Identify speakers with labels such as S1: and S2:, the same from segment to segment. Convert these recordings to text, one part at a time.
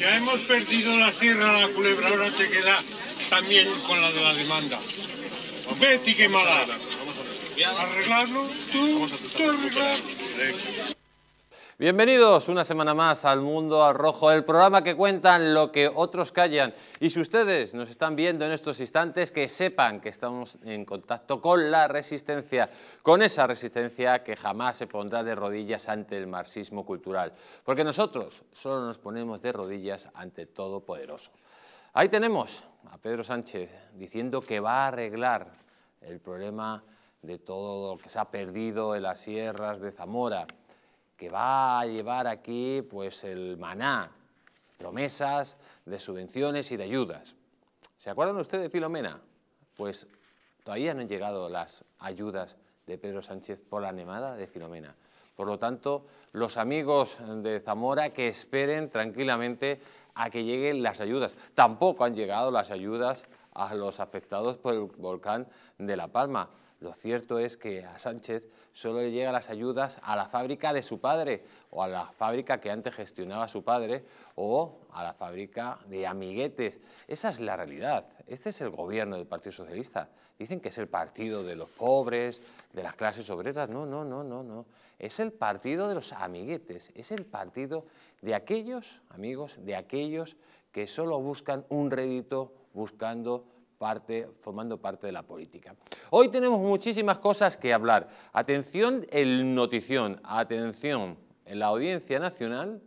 S1: Ya hemos perdido la sierra, la culebra, ahora te queda también con la de la demanda. Betty, qué mala. Arreglarlo, tú, tú arreglar.
S2: Bienvenidos una semana más al Mundo al Rojo, el programa que cuentan lo que otros callan. Y si ustedes nos están viendo en estos instantes, que sepan que estamos en contacto con la resistencia, con esa resistencia que jamás se pondrá de rodillas ante el marxismo cultural. Porque nosotros solo nos ponemos de rodillas ante Todopoderoso. Ahí tenemos a Pedro Sánchez diciendo que va a arreglar el problema de todo lo que se ha perdido en las sierras de Zamora que va a llevar aquí pues el maná, promesas de subvenciones y de ayudas. ¿Se acuerdan ustedes de Filomena? Pues todavía no han llegado las ayudas de Pedro Sánchez por la nemada de Filomena. Por lo tanto, los amigos de Zamora que esperen tranquilamente a que lleguen las ayudas. Tampoco han llegado las ayudas a los afectados por el volcán de La Palma. Lo cierto es que a Sánchez solo le llegan las ayudas a la fábrica de su padre o a la fábrica que antes gestionaba su padre o a la fábrica de amiguetes. Esa es la realidad. Este es el gobierno del Partido Socialista. Dicen que es el partido de los pobres, de las clases obreras. No, no, no, no, no. Es el partido de los amiguetes. Es el partido de aquellos, amigos, de aquellos que solo buscan un rédito buscando formando parte de la política. Hoy tenemos muchísimas cosas que hablar. Atención, el notición, atención, en la Audiencia Nacional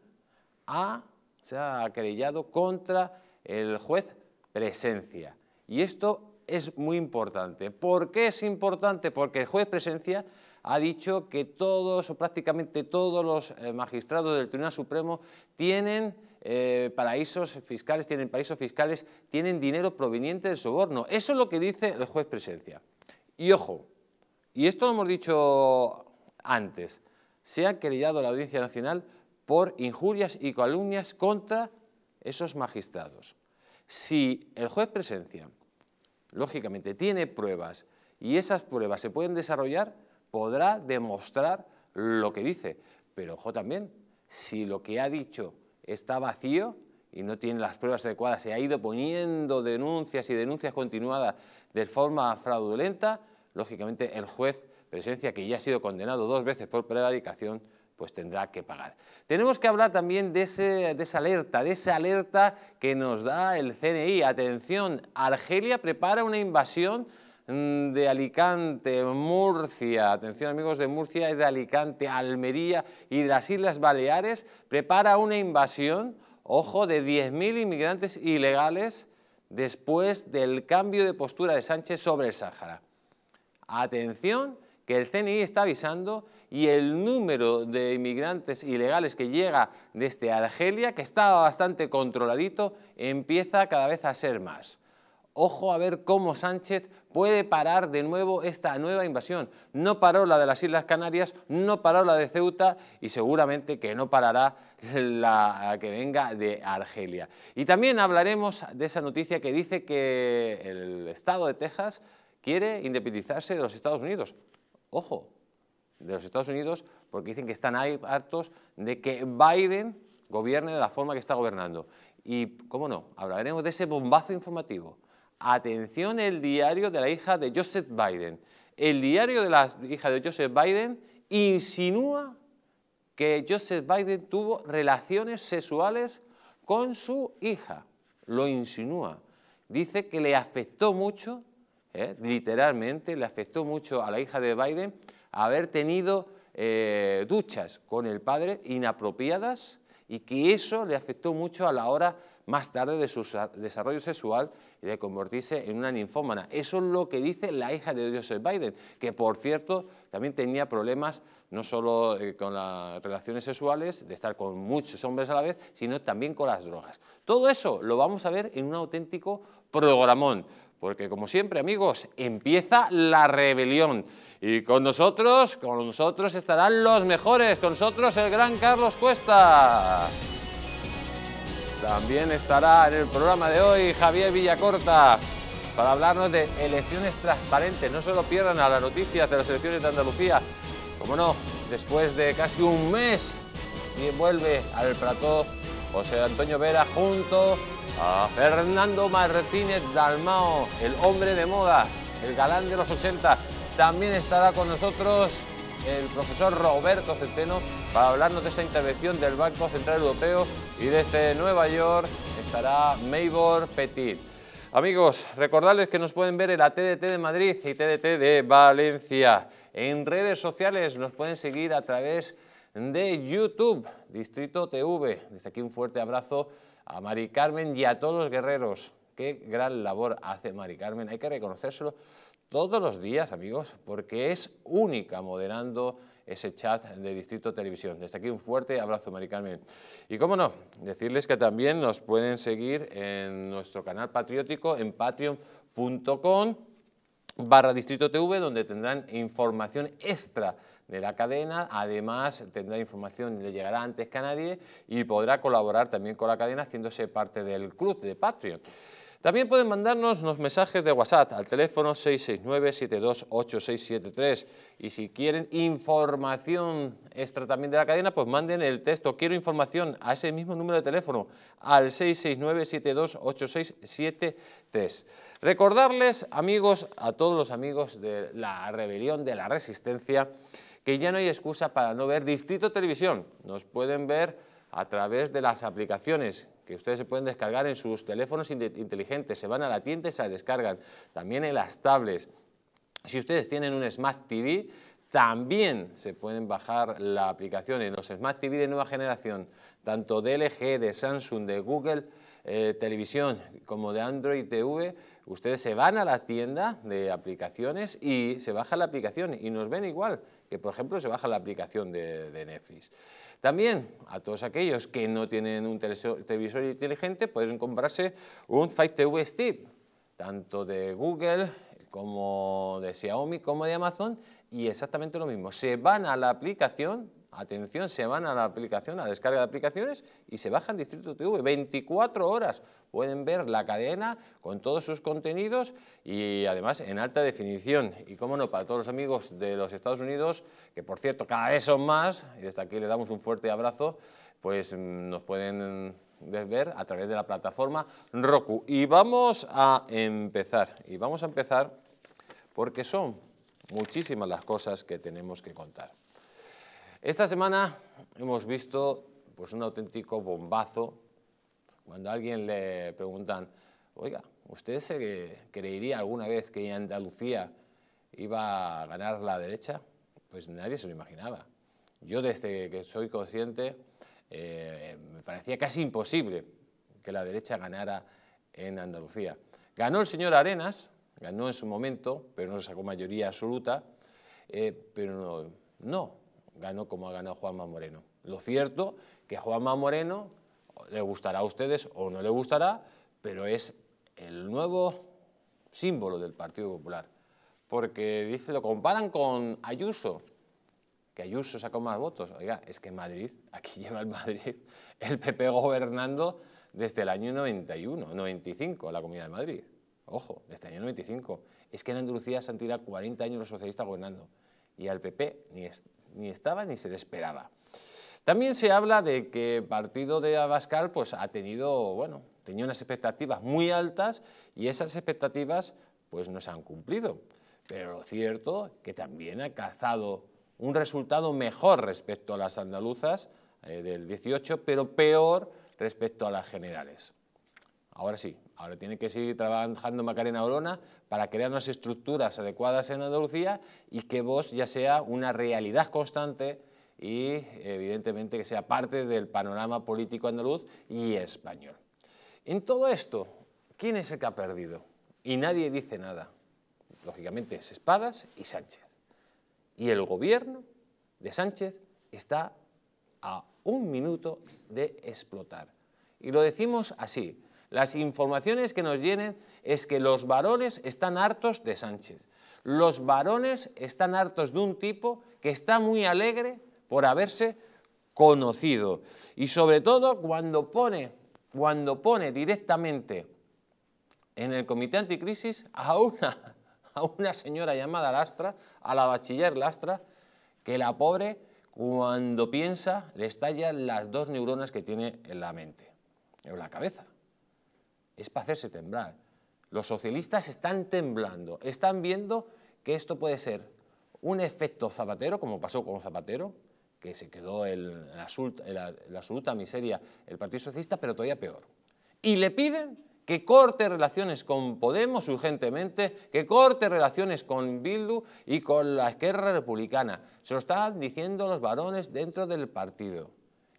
S2: se ha querellado contra el juez Presencia. Y esto es muy importante. ¿Por qué es importante? Porque el juez Presencia ha dicho que todos o prácticamente todos los eh, magistrados del Tribunal Supremo tienen eh, paraísos fiscales, tienen paraísos fiscales, tienen dinero proveniente del soborno. Eso es lo que dice el juez presencia. Y ojo, y esto lo hemos dicho antes, se ha querellado la Audiencia Nacional por injurias y calumnias contra esos magistrados. Si el juez presencia, lógicamente, tiene pruebas y esas pruebas se pueden desarrollar, podrá demostrar lo que dice. Pero ojo también, si lo que ha dicho está vacío y no tiene las pruebas adecuadas, se ha ido poniendo denuncias y denuncias continuadas de forma fraudulenta, lógicamente el juez, presencia que ya ha sido condenado dos veces por prevaricación, pues tendrá que pagar. Tenemos que hablar también de, de esa alerta, de esa alerta que nos da el CNI. Atención, Argelia prepara una invasión de Alicante, Murcia, atención amigos de Murcia y de Alicante, Almería y de las Islas Baleares, prepara una invasión, ojo, de 10.000 inmigrantes ilegales después del cambio de postura de Sánchez sobre el Sáhara. Atención, que el CNI está avisando y el número de inmigrantes ilegales que llega desde Argelia, que estaba bastante controladito, empieza cada vez a ser más. Ojo a ver cómo Sánchez puede parar de nuevo esta nueva invasión. No paró la de las Islas Canarias, no paró la de Ceuta y seguramente que no parará la que venga de Argelia. Y también hablaremos de esa noticia que dice que el Estado de Texas quiere independizarse de los Estados Unidos. Ojo, de los Estados Unidos porque dicen que están hartos de que Biden gobierne de la forma que está gobernando. Y, cómo no, hablaremos de ese bombazo informativo. Atención, el diario de la hija de Joseph Biden. El diario de la hija de Joseph Biden insinúa que Joseph Biden tuvo relaciones sexuales con su hija. Lo insinúa. Dice que le afectó mucho, ¿eh? literalmente, le afectó mucho a la hija de Biden haber tenido eh, duchas con el padre inapropiadas y que eso le afectó mucho a la hora más tarde de su desarrollo sexual y de convertirse en una ninfómana. Eso es lo que dice la hija de Joseph Biden, que por cierto también tenía problemas no solo eh, con las relaciones sexuales, de estar con muchos hombres a la vez, sino también con las drogas. Todo eso lo vamos a ver en un auténtico programón, porque como siempre amigos, empieza la rebelión. Y con nosotros, con nosotros estarán los mejores, con nosotros el gran Carlos Cuesta. También estará en el programa de hoy Javier Villacorta para hablarnos de elecciones transparentes. No se lo pierdan a las noticias de las elecciones de Andalucía. Como no, después de casi un mes, vuelve al plató José Antonio Vera junto a Fernando Martínez Dalmao, el hombre de moda, el galán de los 80. También estará con nosotros el profesor Roberto Centeno para hablarnos de esa intervención del Banco Central Europeo y desde Nueva York estará Maybor Petit. Amigos, recordarles que nos pueden ver en la TDT de Madrid y TDT de Valencia. En redes sociales nos pueden seguir a través de YouTube, Distrito TV. Desde aquí un fuerte abrazo a Mari Carmen y a todos los guerreros. Qué gran labor hace Mari Carmen, hay que reconocérselo todos los días, amigos, porque es única moderando ese chat de Distrito Televisión. Desde aquí un fuerte abrazo, Mari. Y cómo no, decirles que también nos pueden seguir en nuestro canal patriótico en patreon.com barra Distrito TV, donde tendrán información extra de la cadena, además tendrá información, le llegará antes que a nadie y podrá colaborar también con la cadena haciéndose parte del club de Patreon. También pueden mandarnos unos mensajes de WhatsApp al teléfono 669-728673 y si quieren información extra también de la cadena, pues manden el texto quiero información a ese mismo número de teléfono al 669-728673. Recordarles, amigos, a todos los amigos de la rebelión, de la resistencia, que ya no hay excusa para no ver Distrito Televisión. Nos pueden ver a través de las aplicaciones ustedes se pueden descargar en sus teléfonos inteligentes, se van a la tienda y se descargan, también en las tablets. Si ustedes tienen un Smart TV, también se pueden bajar la aplicación en los Smart TV de nueva generación, tanto de LG, de Samsung, de Google eh, Televisión como de Android TV. Ustedes se van a la tienda de aplicaciones y se baja la aplicación y nos ven igual que, por ejemplo, se baja la aplicación de, de Netflix. También a todos aquellos que no tienen un televisor inteligente pueden comprarse un Fight TV Stick, tanto de Google como de Xiaomi como de Amazon y exactamente lo mismo. Se van a la aplicación atención, se van a la aplicación, a la descarga de aplicaciones y se bajan Distrito TV. 24 horas pueden ver la cadena con todos sus contenidos y además en alta definición. Y cómo no, para todos los amigos de los Estados Unidos, que por cierto cada vez son más, y desde aquí les damos un fuerte abrazo, pues mm, nos pueden ver a través de la plataforma Roku. Y vamos a empezar, y vamos a empezar porque son muchísimas las cosas que tenemos que contar. Esta semana hemos visto pues, un auténtico bombazo cuando a alguien le preguntan, oiga, ¿usted se creería alguna vez que Andalucía iba a ganar la derecha? Pues nadie se lo imaginaba. Yo desde que soy consciente eh, me parecía casi imposible que la derecha ganara en Andalucía. Ganó el señor Arenas, ganó en su momento, pero no sacó mayoría absoluta, eh, pero no, ganó como ha ganado Juanma Moreno. Lo cierto que Juanma Moreno le gustará a ustedes o no le gustará, pero es el nuevo símbolo del Partido Popular. Porque dice, lo comparan con Ayuso, que Ayuso sacó más votos. Oiga, es que Madrid, aquí lleva el Madrid, el PP gobernando desde el año 91, 95, la Comunidad de Madrid. Ojo, desde el año 95. Es que en Andalucía se han tirado 40 años los socialistas gobernando. Y al PP ni, ni estaba ni se le esperaba. También se habla de que el partido de Abascal pues, ha tenido, bueno, tenía unas expectativas muy altas y esas expectativas pues, no se han cumplido. Pero lo cierto que también ha cazado un resultado mejor respecto a las andaluzas eh, del 18, pero peor respecto a las generales. Ahora sí, ahora tiene que seguir trabajando Macarena Olona para crear unas estructuras adecuadas en Andalucía y que vos ya sea una realidad constante y evidentemente que sea parte del panorama político andaluz y español. En todo esto, ¿quién es el que ha perdido? Y nadie dice nada. Lógicamente es Espadas y Sánchez. Y el gobierno de Sánchez está a un minuto de explotar. Y lo decimos así, las informaciones que nos llenen es que los varones están hartos de Sánchez. Los varones están hartos de un tipo que está muy alegre por haberse conocido. Y sobre todo cuando pone, cuando pone directamente en el comité anticrisis a una, a una señora llamada Lastra, a la bachiller Lastra, que la pobre cuando piensa le estallan las dos neuronas que tiene en la mente, en la cabeza. Es para hacerse temblar. Los socialistas están temblando, están viendo que esto puede ser un efecto Zapatero, como pasó con Zapatero, que se quedó en la, absoluta miseria el Partido Socialista, pero todavía peor. Y le piden que corte relaciones con Podemos urgentemente, que corte relaciones con Bildu y con la izquierda republicana. Se lo están diciendo los varones dentro del partido.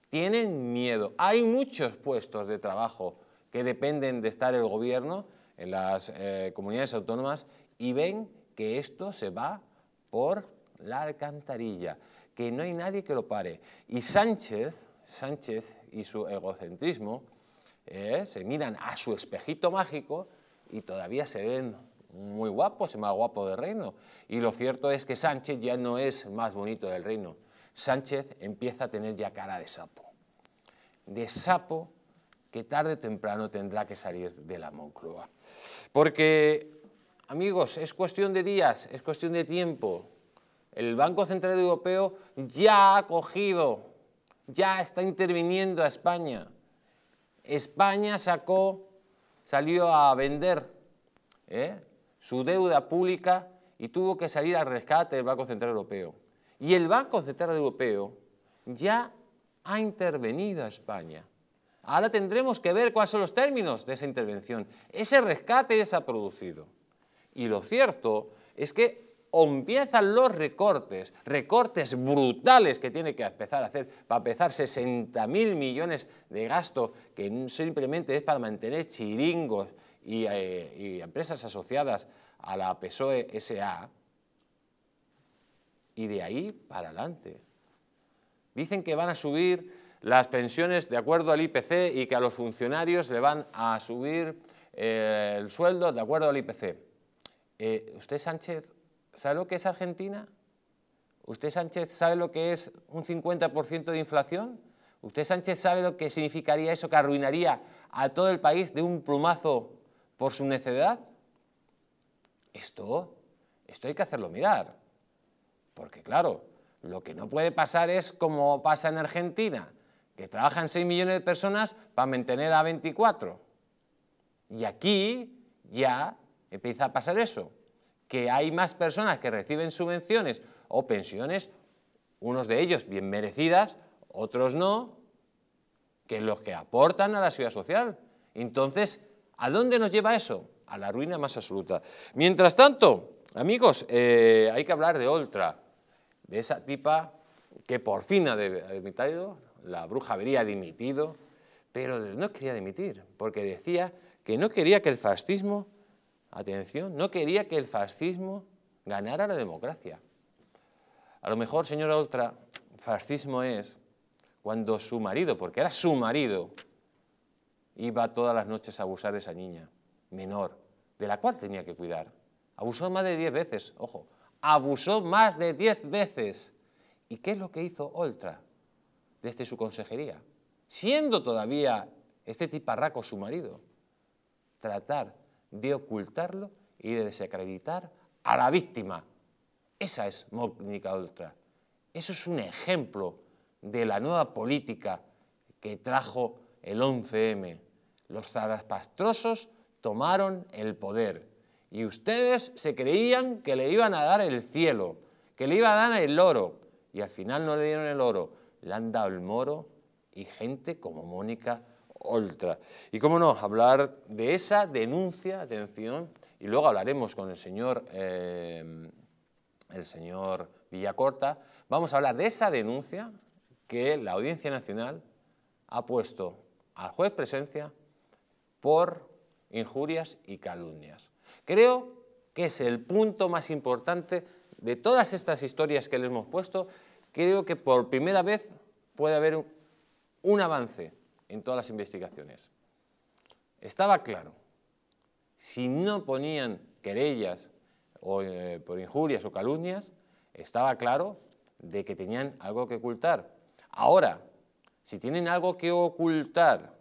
S2: Tienen miedo. Hay muchos puestos de trabajo que dependen de estar el gobierno en las eh, comunidades autónomas y ven que esto se va por la alcantarilla, que no hay nadie que lo pare. Y Sánchez, Sánchez y su egocentrismo eh, se miran a su espejito mágico y todavía se ven muy guapos, el más guapo del reino. Y lo cierto es que Sánchez ya no es más bonito del reino. Sánchez empieza a tener ya cara de sapo. De sapo que tarde o temprano tendrá que salir de la Moncloa. Porque, amigos, es cuestión de días, es cuestión de tiempo. El Banco Central Europeo ya ha cogido, ya está interviniendo a España. España sacó, salió a vender ¿eh? su deuda pública y tuvo que salir al rescate del Banco Central Europeo. Y el Banco Central Europeo ya ha intervenido a España. Ahora tendremos que ver cuáles son los términos de esa intervención. Ese rescate ya se ha producido. Y lo cierto es que empiezan los recortes, recortes brutales que tiene que empezar a hacer para empezar 60.000 millones de gasto que simplemente es para mantener chiringos y, eh, y empresas asociadas a la PSOE SA, y de ahí para adelante. Dicen que van a subir las pensiones de acuerdo al IPC y que a los funcionarios le van a subir eh, el sueldo de acuerdo al IPC. Eh, ¿Usted, Sánchez, sabe lo que es Argentina? ¿Usted, Sánchez, sabe lo que es un 50% de inflación? ¿Usted, Sánchez, sabe lo que significaría eso que arruinaría a todo el país de un plumazo por su necedad? Esto, esto hay que hacerlo mirar. Porque, claro, lo que no puede pasar es como pasa en Argentina, que trabajan 6 millones de personas para mantener a 24. Y aquí ya empieza a pasar eso, que hay más personas que reciben subvenciones o pensiones, unos de ellos bien merecidas, otros no, que los que aportan a la ciudad social. Entonces, ¿a dónde nos lleva eso? A la ruina más absoluta. Mientras tanto, amigos, eh, hay que hablar de Oltra, de esa tipa que por fin ha demitido la bruja habría dimitido, pero no quería dimitir, porque decía que no quería que el fascismo, atención, no quería que el fascismo ganara la democracia. A lo mejor, señora Oltra, fascismo es cuando su marido, porque era su marido, iba todas las noches a abusar de esa niña menor, de la cual tenía que cuidar. Abusó más de diez veces, ojo, abusó más de diez veces. ¿Y qué es lo que hizo Oltra? Desde su consejería, siendo todavía este tiparraco su marido, tratar de ocultarlo y de desacreditar a la víctima. Esa es Mónica Ultra. Eso es un ejemplo de la nueva política que trajo el 11M. Los zarapastrosos tomaron el poder y ustedes se creían que le iban a dar el cielo, que le iban a dar el oro y al final no le dieron el oro, le han dado el moro y gente como Mónica Oltra. Y cómo no, hablar de esa denuncia, atención, y luego hablaremos con el señor, eh, el señor Villacorta, vamos a hablar de esa denuncia que la Audiencia Nacional ha puesto al juez presencia por injurias y calumnias. Creo que es el punto más importante de todas estas historias que le hemos puesto creo que por primera vez puede haber un, avance en todas las investigaciones. Estaba claro, si no ponían querellas eh, por injurias o calumnias, estaba claro de que tenían algo que ocultar. Ahora, si tienen algo que ocultar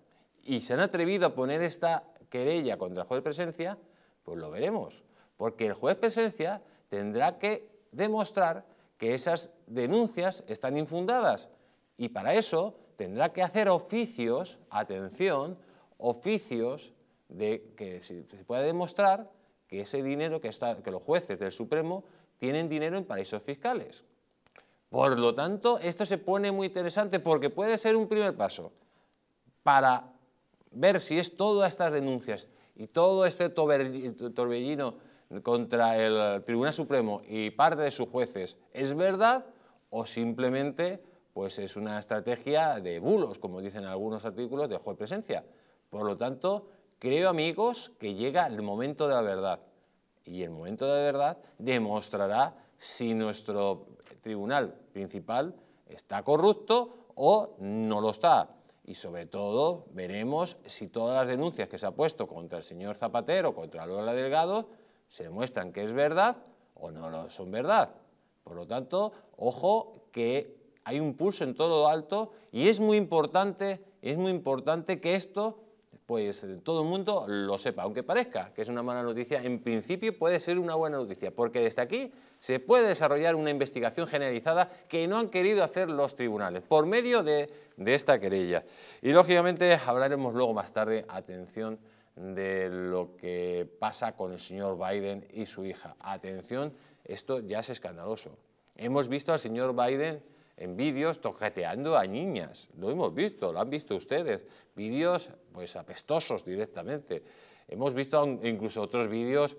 S2: y se han atrevido a poner esta querella contra el juez presencia, pues lo veremos. Porque el juez presencia tendrá que demostrar que esas denuncias están infundadas y para eso tendrá que hacer oficios, atención, oficios de que se pueda demostrar que ese dinero que, está, que los jueces del Supremo tienen dinero en paraísos fiscales. Por lo tanto, esto se pone muy interesante porque puede ser un primer paso para ver si es todas estas denuncias y todo este torbellino contra el Tribunal Supremo y parte de sus jueces es verdad o simplemente pues es una estrategia de bulos, como dicen algunos artículos de juez presencia. Por lo tanto, creo, amigos, que llega el momento de la verdad. Y el momento de la verdad demostrará si nuestro tribunal principal está corrupto o no lo está y sobre todo veremos si todas las denuncias que se ha puesto contra el señor Zapatero, contra Lola Delgado, se demuestran que es verdad o no lo son verdad. Por lo tanto, ojo que hay un pulso en todo lo alto y es muy importante, es muy importante que esto pues todo el mundo lo sepa, aunque parezca que es una mala noticia, en principio puede ser una buena noticia, porque desde aquí se puede desarrollar una investigación generalizada que no han querido hacer los tribunales, por medio de, esta querella. Y lógicamente hablaremos luego más tarde, atención, de lo que pasa con el señor Biden y su hija. Atención, esto ya es escandaloso. Hemos visto al señor Biden en vídeos toqueteando a niñas. Lo hemos visto, lo han visto ustedes. Vídeos pues apestosos directamente. Hemos visto incluso otros vídeos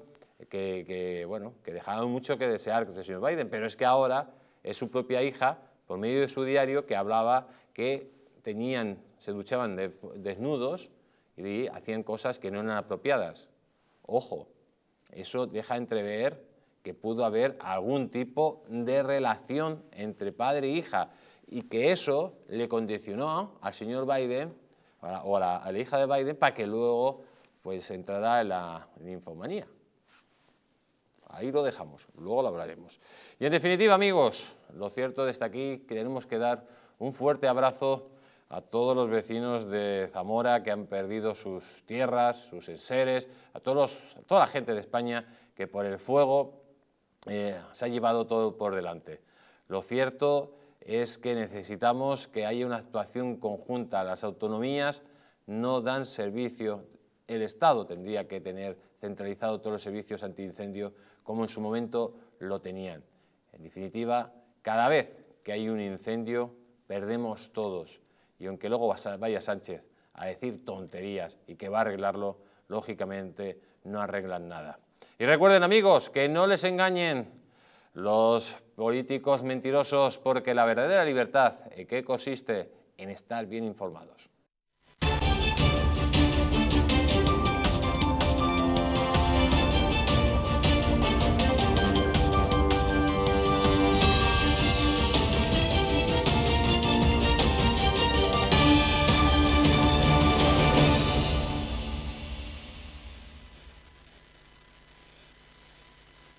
S2: que, bueno, que dejaban mucho que desear el señor Biden, pero es que ahora es su propia hija, por medio de su diario, que hablaba que tenían, se duchaban desnudos y hacían cosas que no eran apropiadas. Ojo, eso deja entrever que pudo haber algún tipo de relación entre padre e hija y que eso le condicionó al señor Biden o a la, hija de Biden para que luego pues entrara en la ninfomanía. Ahí lo dejamos, luego lo hablaremos. Y en definitiva, amigos, lo cierto desde aquí que tenemos que dar un fuerte abrazo a todos los vecinos de Zamora que han perdido sus tierras, sus enseres, a, todos a toda la gente de España que por el fuego eh, se ha llevado todo por delante. Lo cierto es que necesitamos que haya una actuación conjunta. Las autonomías no dan servicio, el Estado tendría que tener centralizado todos los servicios antiincendio como en su momento lo tenían. En definitiva, cada vez que hay un incendio, perdemos todos. Y aunque luego vaya Sánchez a decir tonterías y que va a arreglarlo, lógicamente no arreglan nada. Y recuerden amigos, que no les engañen los políticos mentirosos porque la verdadera libertad, ¿en qué consiste? En estar bien informados.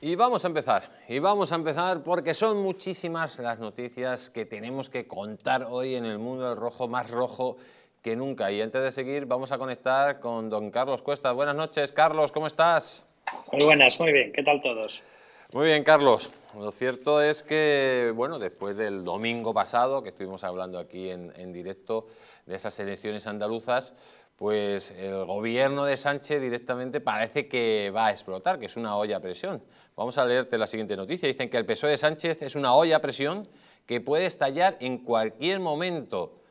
S2: Y vamos a empezar, y vamos a empezar porque son muchísimas las noticias que tenemos que contar hoy en el mundo del rojo, más rojo que nunca. Y antes de seguir, vamos a conectar con don Carlos Cuestas. Buenas noches, Carlos, ¿cómo estás?
S3: Muy buenas, muy bien, ¿qué tal todos?
S2: Muy bien, Carlos. Lo cierto es que, bueno, después del domingo pasado, que estuvimos hablando aquí en, en directo de esas elecciones andaluzas, pues el gobierno de Sánchez directamente parece que va a explotar, que es una olla a presión. Vamos a leerte la siguiente noticia. Dicen que el PSOE de Sánchez es una olla a presión que puede estallar en cualquier momento.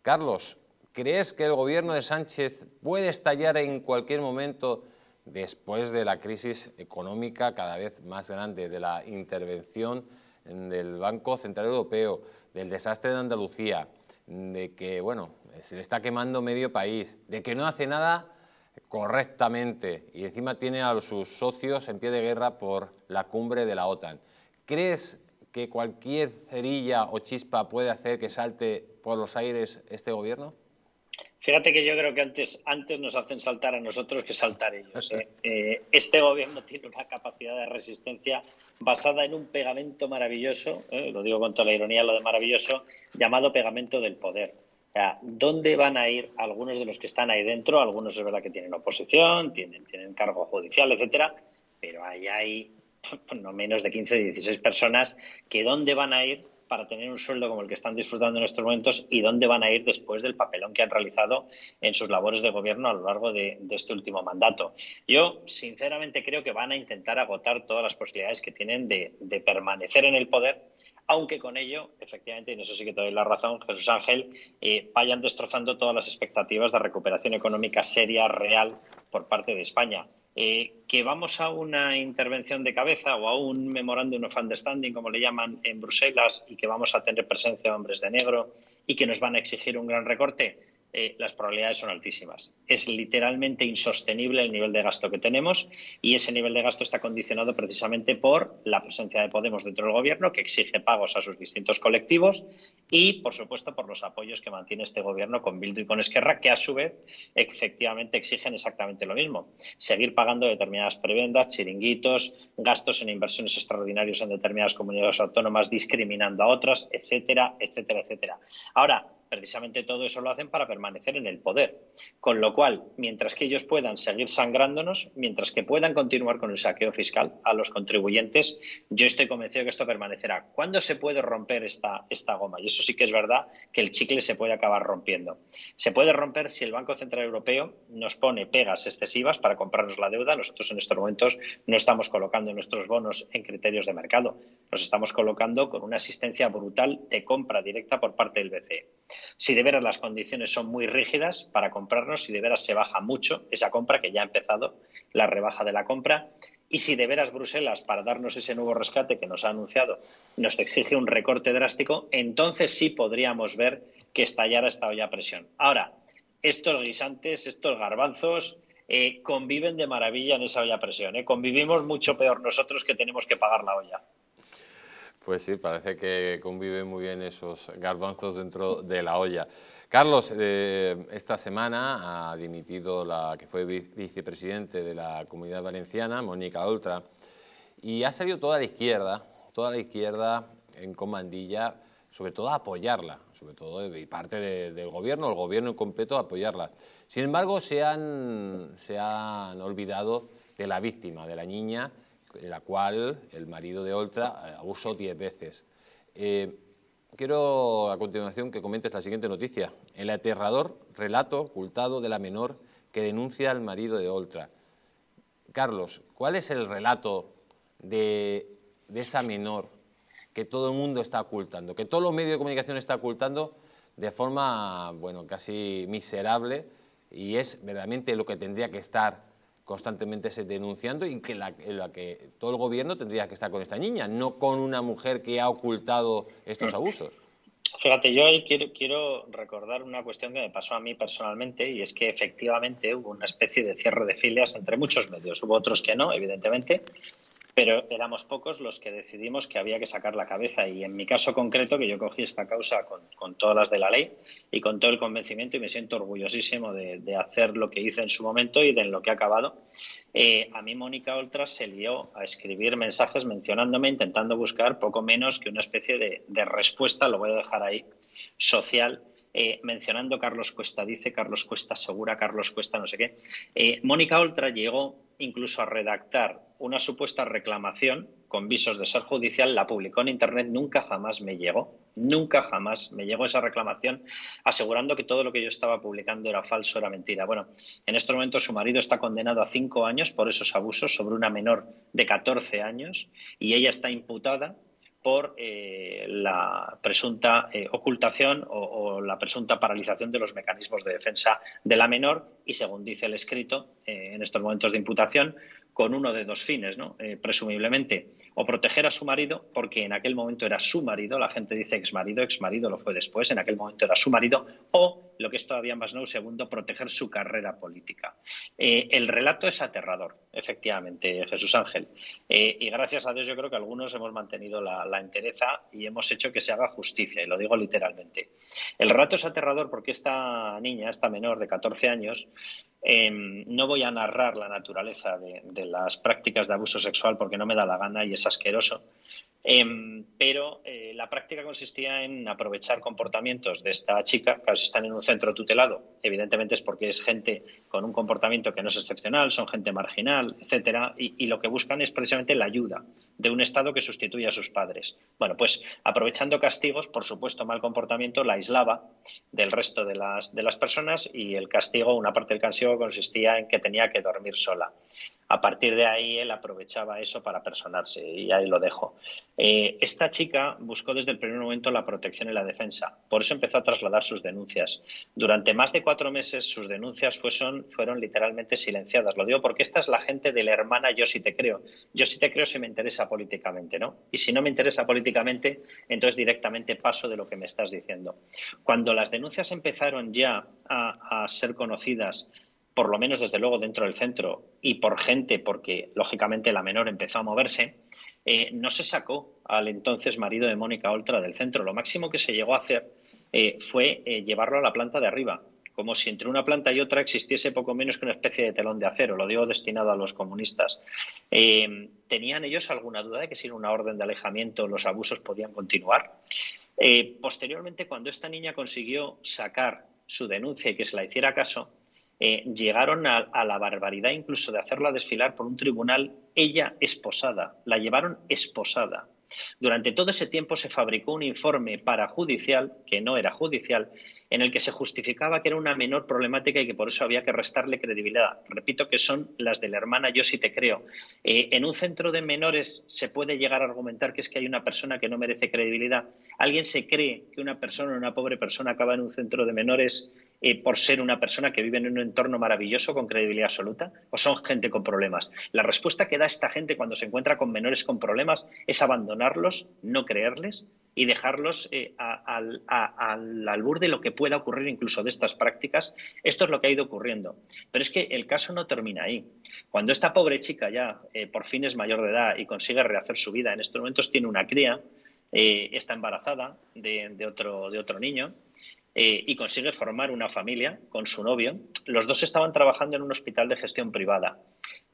S2: Carlos, ¿crees que el gobierno de Sánchez puede estallar en cualquier momento después de la crisis económica cada vez más grande, de la intervención del Banco Central Europeo, del desastre de Andalucía, de que, bueno, se le está quemando medio país, de que no hace nada correctamente y encima tiene a sus socios en pie de guerra por la cumbre de la OTAN. ¿Crees que cualquier cerilla o chispa puede hacer que salte por los aires este gobierno?
S3: Fíjate que yo creo que antes, antes nos hacen saltar a nosotros que saltar ellos. ¿eh? Eh, este gobierno tiene una capacidad de resistencia basada en un pegamento maravilloso, ¿eh? lo digo con toda la ironía, lo de maravilloso, llamado pegamento del poder. ¿Dónde van a ir algunos de los que están ahí dentro? Algunos es verdad que tienen oposición, tienen, tienen cargo judicial, etcétera, pero ahí hay no menos de 15, 16 personas, que dónde van a ir para tener un sueldo como el que están disfrutando en estos momentos y dónde van a ir después del papelón que han realizado en sus labores de gobierno a lo largo de, este último mandato. Yo, sinceramente, creo que van a intentar agotar todas las posibilidades que tienen de, permanecer en el poder aunque con ello, efectivamente, y en eso sí que te doy la razón, Jesús Ángel, eh, vayan destrozando todas las expectativas de recuperación económica seria, real, por parte de España. Eh, que vamos a una intervención de cabeza o a un memorándum of understanding, como le llaman en Bruselas, y que vamos a tener presencia de hombres de negro y que nos van a exigir un gran recorte, eh, las probabilidades son altísimas. Es literalmente insostenible el nivel de gasto que tenemos y ese nivel de gasto está condicionado precisamente por la presencia de Podemos dentro del Gobierno, que exige pagos a sus distintos colectivos y, por supuesto, por los apoyos que mantiene este Gobierno con Bildu y con Esquerra, que a su vez efectivamente exigen exactamente lo mismo. Seguir pagando determinadas prebendas, chiringuitos, gastos en inversiones extraordinarios en determinadas comunidades autónomas, discriminando a otras, etcétera, etcétera, etcétera. Ahora, precisamente todo eso lo hacen para permanecer en el poder. Con lo cual, mientras que ellos puedan seguir sangrándonos, mientras que puedan continuar con el saqueo fiscal a los contribuyentes, yo estoy convencido que esto permanecerá. ¿Cuándo se puede romper esta, esta goma? Y eso sí que es verdad que el chicle se puede acabar rompiendo. Se puede romper si el Banco Central Europeo nos pone pegas excesivas para comprarnos la deuda. Nosotros en estos momentos no estamos colocando nuestros bonos en criterios de mercado. Los estamos colocando con una asistencia brutal de compra directa por parte del BCE. Si de veras las condiciones son muy rígidas para comprarnos, si de veras se baja mucho esa compra, que ya ha empezado la rebaja de la compra, y si de veras Bruselas, para darnos ese nuevo rescate que nos ha anunciado, nos exige un recorte drástico, entonces sí podríamos ver que estallara esta olla a presión. Ahora, estos guisantes, estos garbanzos, eh, conviven de maravilla en esa olla a presión. ¿eh? Convivimos mucho peor nosotros que tenemos que pagar la olla.
S2: Pues sí, parece que conviven muy bien esos garbanzos dentro de la olla. Carlos, eh, esta semana ha dimitido la que fue vicepresidente de la Comunidad Valenciana, Mónica Oltra, y ha salido toda la izquierda, toda la izquierda en comandilla, sobre todo a apoyarla, sobre todo de parte del gobierno, el gobierno en completo a apoyarla. Sin embargo, se han, se han olvidado de la víctima, de la niña, la cual el marido de Oltra eh, abusó diez veces. Eh, quiero a continuación que comentes la siguiente noticia. El aterrador relato ocultado de la menor que denuncia al marido de Oltra. Carlos, ¿cuál es el relato de, de esa menor que todo el mundo está ocultando, que todos los medios de comunicación están ocultando de forma, bueno, casi miserable y es verdaderamente lo que tendría que estar constantemente se denunciando y que la, que todo el gobierno tendría que estar con esta niña, no con una mujer que ha ocultado estos abusos.
S3: Fíjate, yo ahí quiero, quiero recordar una cuestión que me pasó a mí personalmente y es que efectivamente hubo una especie de cierre de filias entre muchos medios. Hubo otros que no, evidentemente, pero éramos pocos los que decidimos que había que sacar la cabeza. Y en mi caso concreto, que yo cogí esta causa con, todas las de la ley y con todo el convencimiento y me siento orgullosísimo de, hacer lo que hice en su momento y de lo que ha acabado, eh, a mí Mónica Oltras se lió a escribir mensajes mencionándome, intentando buscar poco menos que una especie de, respuesta, lo voy a dejar ahí, social eh, mencionando Carlos Cuesta dice, Carlos Cuesta segura, Carlos Cuesta no sé qué. Eh, Mónica Oltra llegó incluso a redactar una supuesta reclamación con visos de ser judicial, la publicó en Internet, nunca jamás me llegó, nunca jamás me llegó esa reclamación asegurando que todo lo que yo estaba publicando era falso, era mentira. Bueno, en estos momentos su marido está condenado a cinco años por esos abusos sobre una menor de 14 años y ella está imputada por eh, la presunta eh, ocultación o, la presunta paralización de los mecanismos de defensa de la menor y, según dice el escrito, eh, en estos momentos de imputación, con uno de dos fines, presumiblemente, o proteger a su marido, porque en aquel momento era su marido, la gente dice ex marido, ex marido lo fue después, en aquel momento era su marido, o, lo que es todavía más no, segundo, proteger su carrera política. el relato es aterrador, efectivamente, Jesús Ángel, y gracias a Dios yo creo que algunos hemos mantenido la la entereza y hemos hecho que se haga justicia, y lo digo literalmente. El rato es aterrador porque esta niña, esta menor de 14 años, em, no voy a narrar la naturaleza de, las prácticas de abuso sexual porque no me da la gana y es asqueroso, Em, pero eh, la práctica consistía en aprovechar comportamientos de esta chica, claro, si están en un centro tutelado, evidentemente es porque es gente con un comportamiento que no es excepcional, son gente marginal, etcétera, y, lo que buscan es precisamente la ayuda de un Estado que sustituya a sus padres. Bueno, pues aprovechando castigos, por supuesto, mal comportamiento, la aislaba del resto de las, de las personas y el castigo, una parte del castigo consistía en que tenía que dormir sola. A partir de ahí él aprovechaba eso para personarse y ahí lo dejo. Eh, esta chica buscó desde el primer momento la protección y la defensa. Por eso empezó a trasladar sus denuncias. Durante más de cuatro meses sus denuncias fueron, literalmente silenciadas. Lo digo porque esta es la gente de la hermana Yo sí te creo. Yo sí te creo si me interesa políticamente, ¿no? Y si no me interesa políticamente, entonces directamente paso de lo que me estás diciendo. Cuando las denuncias empezaron ya a ser conocidas por lo menos desde luego dentro del centro y por gente, porque lógicamente la menor empezó a moverse, eh, no se sacó al entonces marido de Mónica Oltra del centro. Lo máximo que se llegó a hacer eh, fue eh, llevarlo a la planta de arriba, como si entre una planta y otra existiese poco menos que una especie de telón de acero, lo digo destinado a los comunistas. ¿Tenían ellos alguna duda de que sin una orden de alejamiento los abusos podían continuar? posteriormente, cuando esta niña consiguió sacar su denuncia y que se la hiciera caso, eh, llegaron a, la barbaridad incluso de hacerla desfilar por un tribunal ella esposada, la llevaron esposada. Durante todo ese tiempo se fabricó un informe parajudicial, que no era judicial, en el que se justificaba que era una menor problemática y que por eso había que restarle credibilidad. Repito que son las de la hermana Yo sí te creo. Eh, en un centro de menores se puede llegar a argumentar que es que hay una persona que no merece credibilidad. ¿Alguien se cree que una persona, una pobre persona, acaba en un centro de menores eh, por ser una persona que vive en un entorno maravilloso con credibilidad absoluta o son gente con problemas? La respuesta que da esta gente cuando se encuentra con menores con problemas es abandonarlos, no creerles y dejarlos eh, al, albur de lo que pueda ocurrir incluso de estas prácticas. Esto es lo que ha ido ocurriendo. Pero es que el caso no termina ahí. Cuando esta pobre chica ya eh, por fin es mayor de edad y consigue rehacer su vida, en estos momentos tiene una cría, está embarazada de, otro, de otro niño, eh, y consigue formar una familia con su novio. Los dos estaban trabajando en un hospital de gestión privada,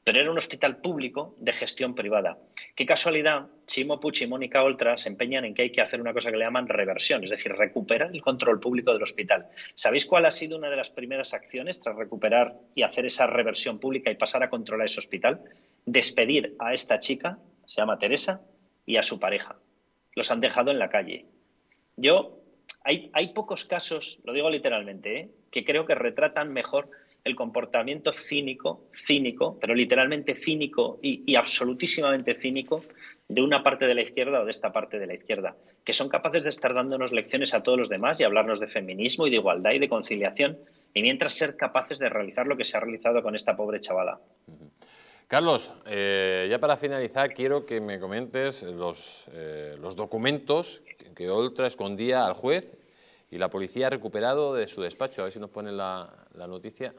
S3: pero era un hospital público de gestión privada. Qué casualidad, Chimo Pucci y Mónica Oltra se empeñan en que hay que hacer una cosa que le llaman reversión, es decir, recuperar el control público del hospital. ¿Sabéis cuál ha sido una de las primeras acciones tras recuperar y hacer esa reversión pública y pasar a controlar ese hospital? Despedir a esta chica, se llama Teresa, y a su pareja. Los han dejado en la calle. Yo hay, pocos casos, lo digo literalmente, ¿eh? que creo que retratan mejor el comportamiento cínico, cínico, pero literalmente cínico y, absolutísimamente cínico de una parte de la izquierda o de esta parte de la izquierda, que son capaces de estar dándonos lecciones a todos los demás y hablarnos de feminismo y de igualdad y de conciliación, y mientras ser capaces de realizar lo que se ha realizado con esta pobre chavala.
S2: Carlos, eh, ya para finalizar quiero que me comentes los, eh, los documentos que Oltra escondía al juez y la policía ha recuperado de su despacho. A ver si nos ponen la, noticia.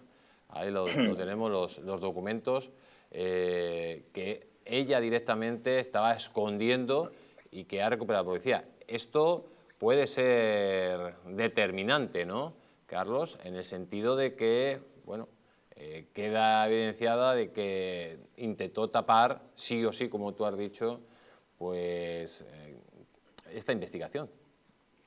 S2: Ahí lo, tenemos, los, documentos eh, que ella directamente estaba escondiendo y que ha recuperado la policía. Esto puede ser determinante, ¿no, Carlos? En el sentido de que, bueno, eh, queda evidenciada de que intentó tapar, sí o sí, como tú has dicho, pues eh, esta investigación.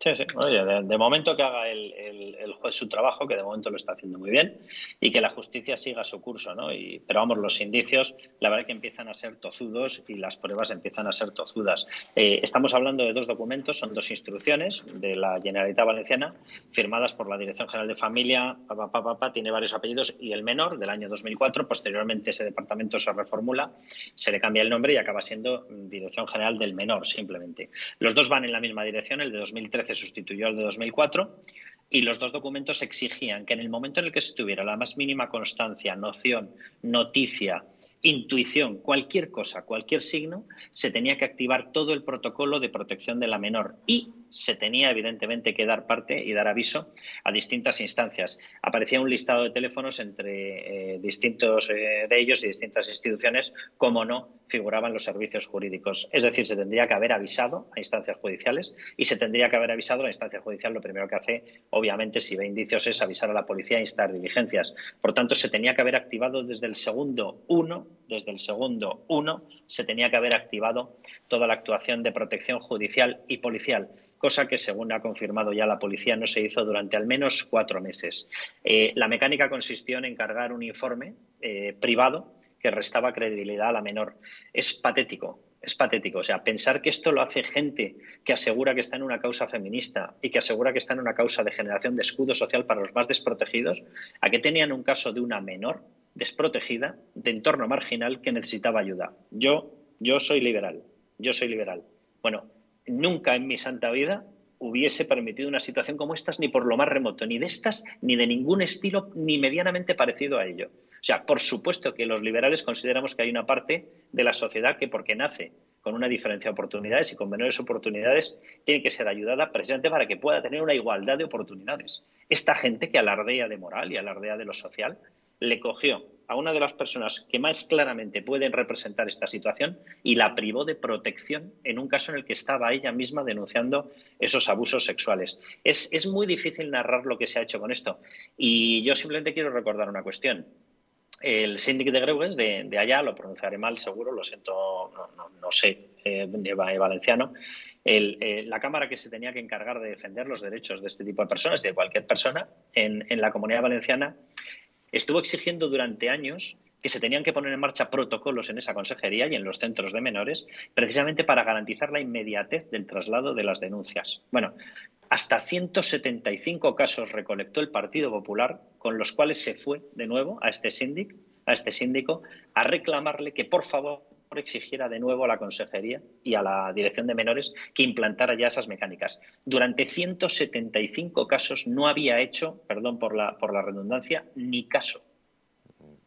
S3: Sí, sí. Oye, de, momento que haga el, juez su trabajo, que de momento lo está haciendo muy bien, y que la justicia siga su curso, ¿no? Y, pero vamos, los indicios, la verdad que empiezan a ser tozudos y las pruebas empiezan a ser tozudas. Eh, estamos hablando de dos documentos, son dos instrucciones de la Generalitat Valenciana, firmadas por la Dirección General de Familia, papá, papá, tiene varios apellidos, y el menor, del año 2004. Posteriormente ese departamento se reformula, se le cambia el nombre y acaba siendo Dirección General del Menor, simplemente. Los dos van en la misma dirección, el de 2013 sustituyó al de 2004 y los dos documentos exigían que en el momento en el que se tuviera la más mínima constancia, noción, noticia, intuición, cualquier cosa, cualquier signo, se tenía que activar todo el protocolo de protección de la menor. Y se tenía evidentemente que dar parte y dar aviso a distintas instancias. Aparecía un listado de teléfonos entre eh, distintos eh, de ellos y distintas instituciones, como no figuraban los servicios jurídicos. Es decir, se tendría que haber avisado a instancias judiciales y se tendría que haber avisado a la instancia judicial. Lo primero que hace, obviamente, si ve indicios, es avisar a la policía e instar diligencias. Por tanto, se tenía que haber activado desde el segundo uno, desde el segundo uno, se tenía que haber activado toda la actuación de protección judicial y policial cosa que, según ha confirmado ya la policía, no se hizo durante al menos cuatro meses. Eh, la mecánica consistió en encargar un informe eh, privado que restaba credibilidad a la menor. Es patético, es patético. O sea, pensar que esto lo hace gente que asegura que está en una causa feminista y que asegura que está en una causa de generación de escudo social para los más desprotegidos, a que tenían un caso de una menor desprotegida, de entorno marginal, que necesitaba ayuda. Yo, yo soy liberal, yo soy liberal. Bueno, nunca en mi santa vida hubiese permitido una situación como estas, ni por lo más remoto, ni de estas, ni de ningún estilo, ni medianamente parecido a ello. O sea, por supuesto que los liberales consideramos que hay una parte de la sociedad que, porque nace con una diferencia de oportunidades y con menores oportunidades, tiene que ser ayudada precisamente para que pueda tener una igualdad de oportunidades. Esta gente que alardea de moral y alardea de lo social, le cogió a una de las personas que más claramente pueden representar esta situación y la privó de protección en un caso en el que estaba ella misma denunciando esos abusos sexuales. Es, es muy difícil narrar lo que se ha hecho con esto y yo simplemente quiero recordar una cuestión. El síndic de Greuges de, allá, lo pronunciaré mal seguro, lo siento, no, sé, eh, valenciano, eh, la Cámara que se tenía que encargar de defender los derechos de este tipo de personas, de cualquier persona, en, en la comunidad valenciana, estuvo exigiendo durante años que se tenían que poner en marcha protocolos en esa consejería y en los centros de menores, precisamente para garantizar la inmediatez del traslado de las denuncias. Bueno, hasta 175 casos recolectó el Partido Popular, con los cuales se fue de nuevo a este síndic, a este síndico, a reclamarle que por favor exigiera de nuevo a la Consejería y a la Dirección de Menores que implantara ya esas mecánicas. Durante 175 casos no había hecho, perdón por la, por la redundancia, ni caso.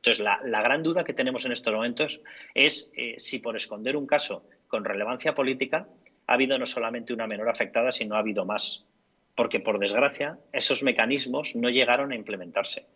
S3: Entonces, la, gran duda que tenemos en estos momentos es eh, si por esconder un caso con relevancia política ha habido no solamente una menor afectada, sino ha habido más. Porque, por desgracia, esos mecanismos no llegaron a implementarse.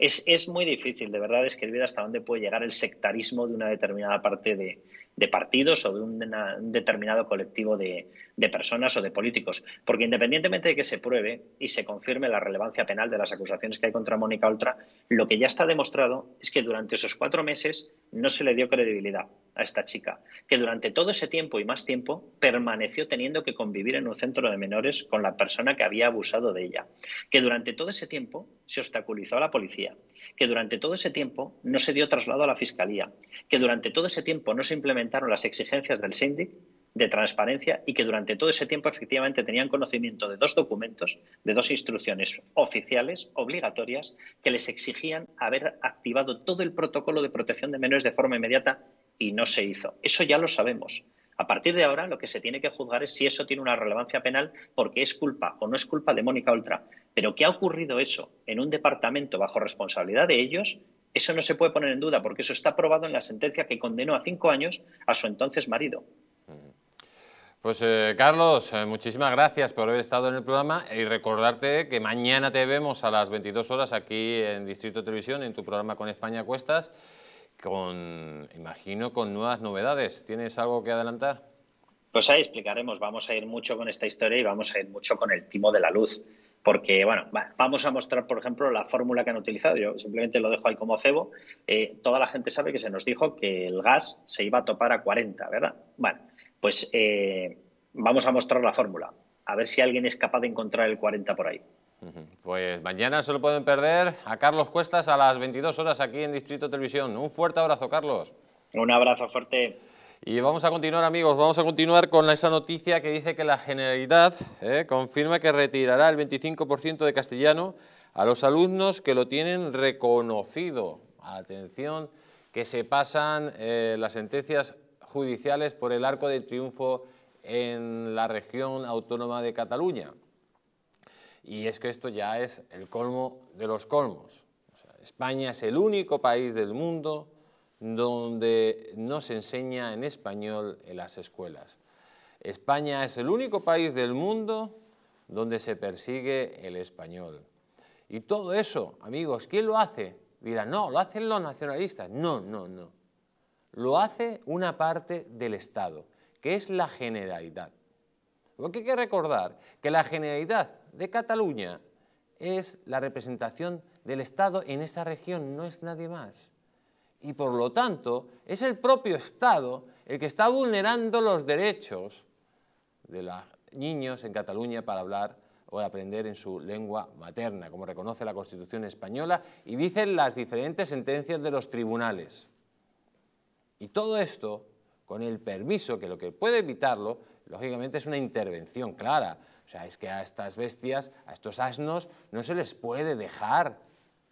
S3: Es, es, muy difícil, de verdad, describir hasta dónde puede llegar el sectarismo de una determinada parte de, de partidos o de un, determinado colectivo de, personas o de políticos. Porque independientemente de que se pruebe y se confirme la relevancia penal de las acusaciones que hay contra Mónica Oltra, lo que ya está demostrado es que durante esos cuatro meses no se le dio credibilidad a esta chica, que durante todo ese tiempo y más tiempo permaneció teniendo que convivir en un centro de menores con la persona que había abusado de ella, que durante todo ese tiempo se obstaculizó a la policía, que durante todo ese tiempo no se dio traslado a la fiscalía, que durante todo ese tiempo no se implementaron las exigencias del síndic de transparencia y que durante todo ese tiempo efectivamente tenían conocimiento de dos documentos, de dos instrucciones oficiales obligatorias que les exigían haber activado todo el protocolo de protección de menores de forma inmediata y no se hizo. Eso ya lo sabemos. A partir de ahora, lo que se tiene que juzgar es si eso tiene una relevancia penal porque es culpa o no es culpa de Mónica Ultra. Pero que ha ocurrido eso en un departamento bajo responsabilidad de ellos, eso no se puede poner en duda porque eso está aprobado en la sentencia que condenó a cinco años a su entonces marido.
S2: Pues eh, Carlos, eh, muchísimas gracias por haber estado en el programa y recordarte que mañana te vemos a las 22 horas aquí en Distrito Televisión en tu programa con España Cuestas con, imagino, con nuevas novedades. ¿Tienes algo que adelantar?
S3: Pues ahí explicaremos, vamos a ir mucho con esta historia y vamos a ir mucho con el timo de la luz. Porque, bueno, vamos a mostrar, por ejemplo, la fórmula que han utilizado. Yo simplemente lo dejo ahí como cebo. Eh, toda la gente sabe que se nos dijo que el gas se iba a topar a 40, ¿verdad? Bueno, pues eh, vamos a mostrar la fórmula. A ver si alguien es capaz de encontrar el 40 por ahí.
S2: Pues mañana se lo pueden perder a Carlos Cuestas a las 22 horas aquí en Distrito Televisión. Un fuerte abrazo, Carlos.
S3: Un abrazo fuerte.
S2: Y vamos a continuar, amigos, vamos a continuar con esa noticia que dice que la Generalidad eh, confirma que retirará el 25% de castellano a los alumnos que lo tienen reconocido. Atención, que se pasan eh, las sentencias judiciales por el arco de triunfo en la región autónoma de Cataluña. Y es que esto ya es el colmo de los colmos. España es el único país del mundo donde no se enseña en español en las escuelas. España es el único país del mundo donde se persigue el español. Y todo eso, amigos, ¿quién lo hace? Dirán, no, lo hacen los nacionalistas. No, no, no. Lo hace una parte del Estado, que es la Generalidad. Porque hay que recordar que la Generalidad de Cataluña es la representación del Estado en esa región, no es nadie más. Y por lo tanto, es el propio Estado el que está vulnerando los derechos de los niños en Cataluña para hablar o aprender en su lengua materna, como reconoce la Constitución española y dicen las diferentes sentencias de los tribunales. Y todo esto con el permiso, que lo que puede evitarlo, lógicamente, es una intervención clara. O sea, es que a estas bestias, a estos asnos, no se les puede dejar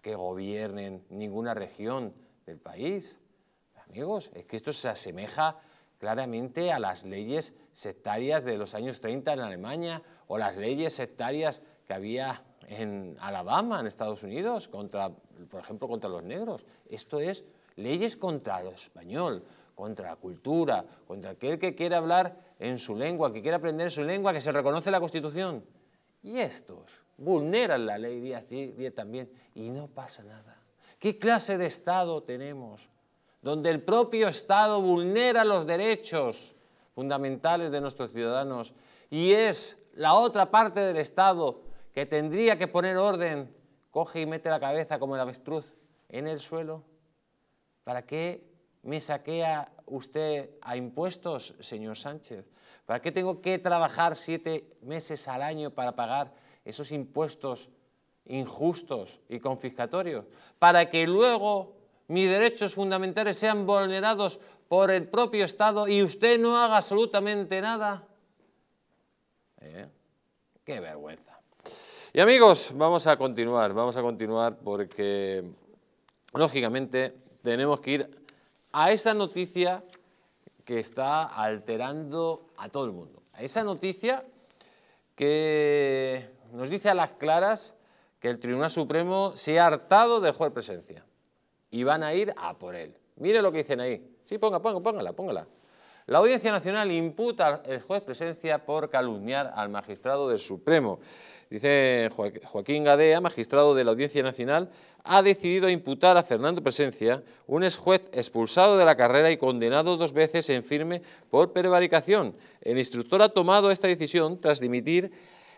S2: que gobiernen ninguna región del país. Amigos, es que esto se asemeja claramente a las leyes sectarias de los años 30 en Alemania o las leyes sectarias que había en Alabama, en Estados Unidos, contra, por ejemplo, contra los negros. Esto es leyes contra lo español, contra la cultura, contra aquel que quiere hablar en su lengua, que quiere aprender su lengua, que se reconoce la Constitución. Y estos vulneran la ley día sí, día también, y no pasa nada. ¿Qué clase de Estado tenemos? Donde el propio Estado vulnera los derechos fundamentales de nuestros ciudadanos y es la otra parte del Estado que tendría que poner orden, coge y mete la cabeza como el avestruz en el suelo. ¿Para qué me saquea usted a impuestos, señor Sánchez? ¿Para qué tengo que trabajar siete meses al año para pagar esos impuestos injustos y confiscatorios? Para que luego mis derechos fundamentales sean vulnerados por el propio Estado y usted no haga absolutamente nada. ¿Eh? ¡Qué vergüenza! Y amigos, vamos a continuar, vamos a continuar porque, lógicamente, tenemos que ir a esa noticia que está alterando a todo el mundo. A esa noticia que nos dice a las claras que el Tribunal Supremo se ha hartado de juez presencia y van a ir a por él. Mire lo que dicen ahí. Sí, ponga, ponga, póngala, póngala. La Audiencia Nacional imputa al juez presencia por calumniar al magistrado del Supremo. Dice Joaquín Gadea, magistrado de la Audiencia Nacional, ha decidido imputar a Fernando Presencia, un ex juez expulsado de la carrera y condenado dos veces en firme por prevaricación. El instructor ha tomado esta decisión tras dimitir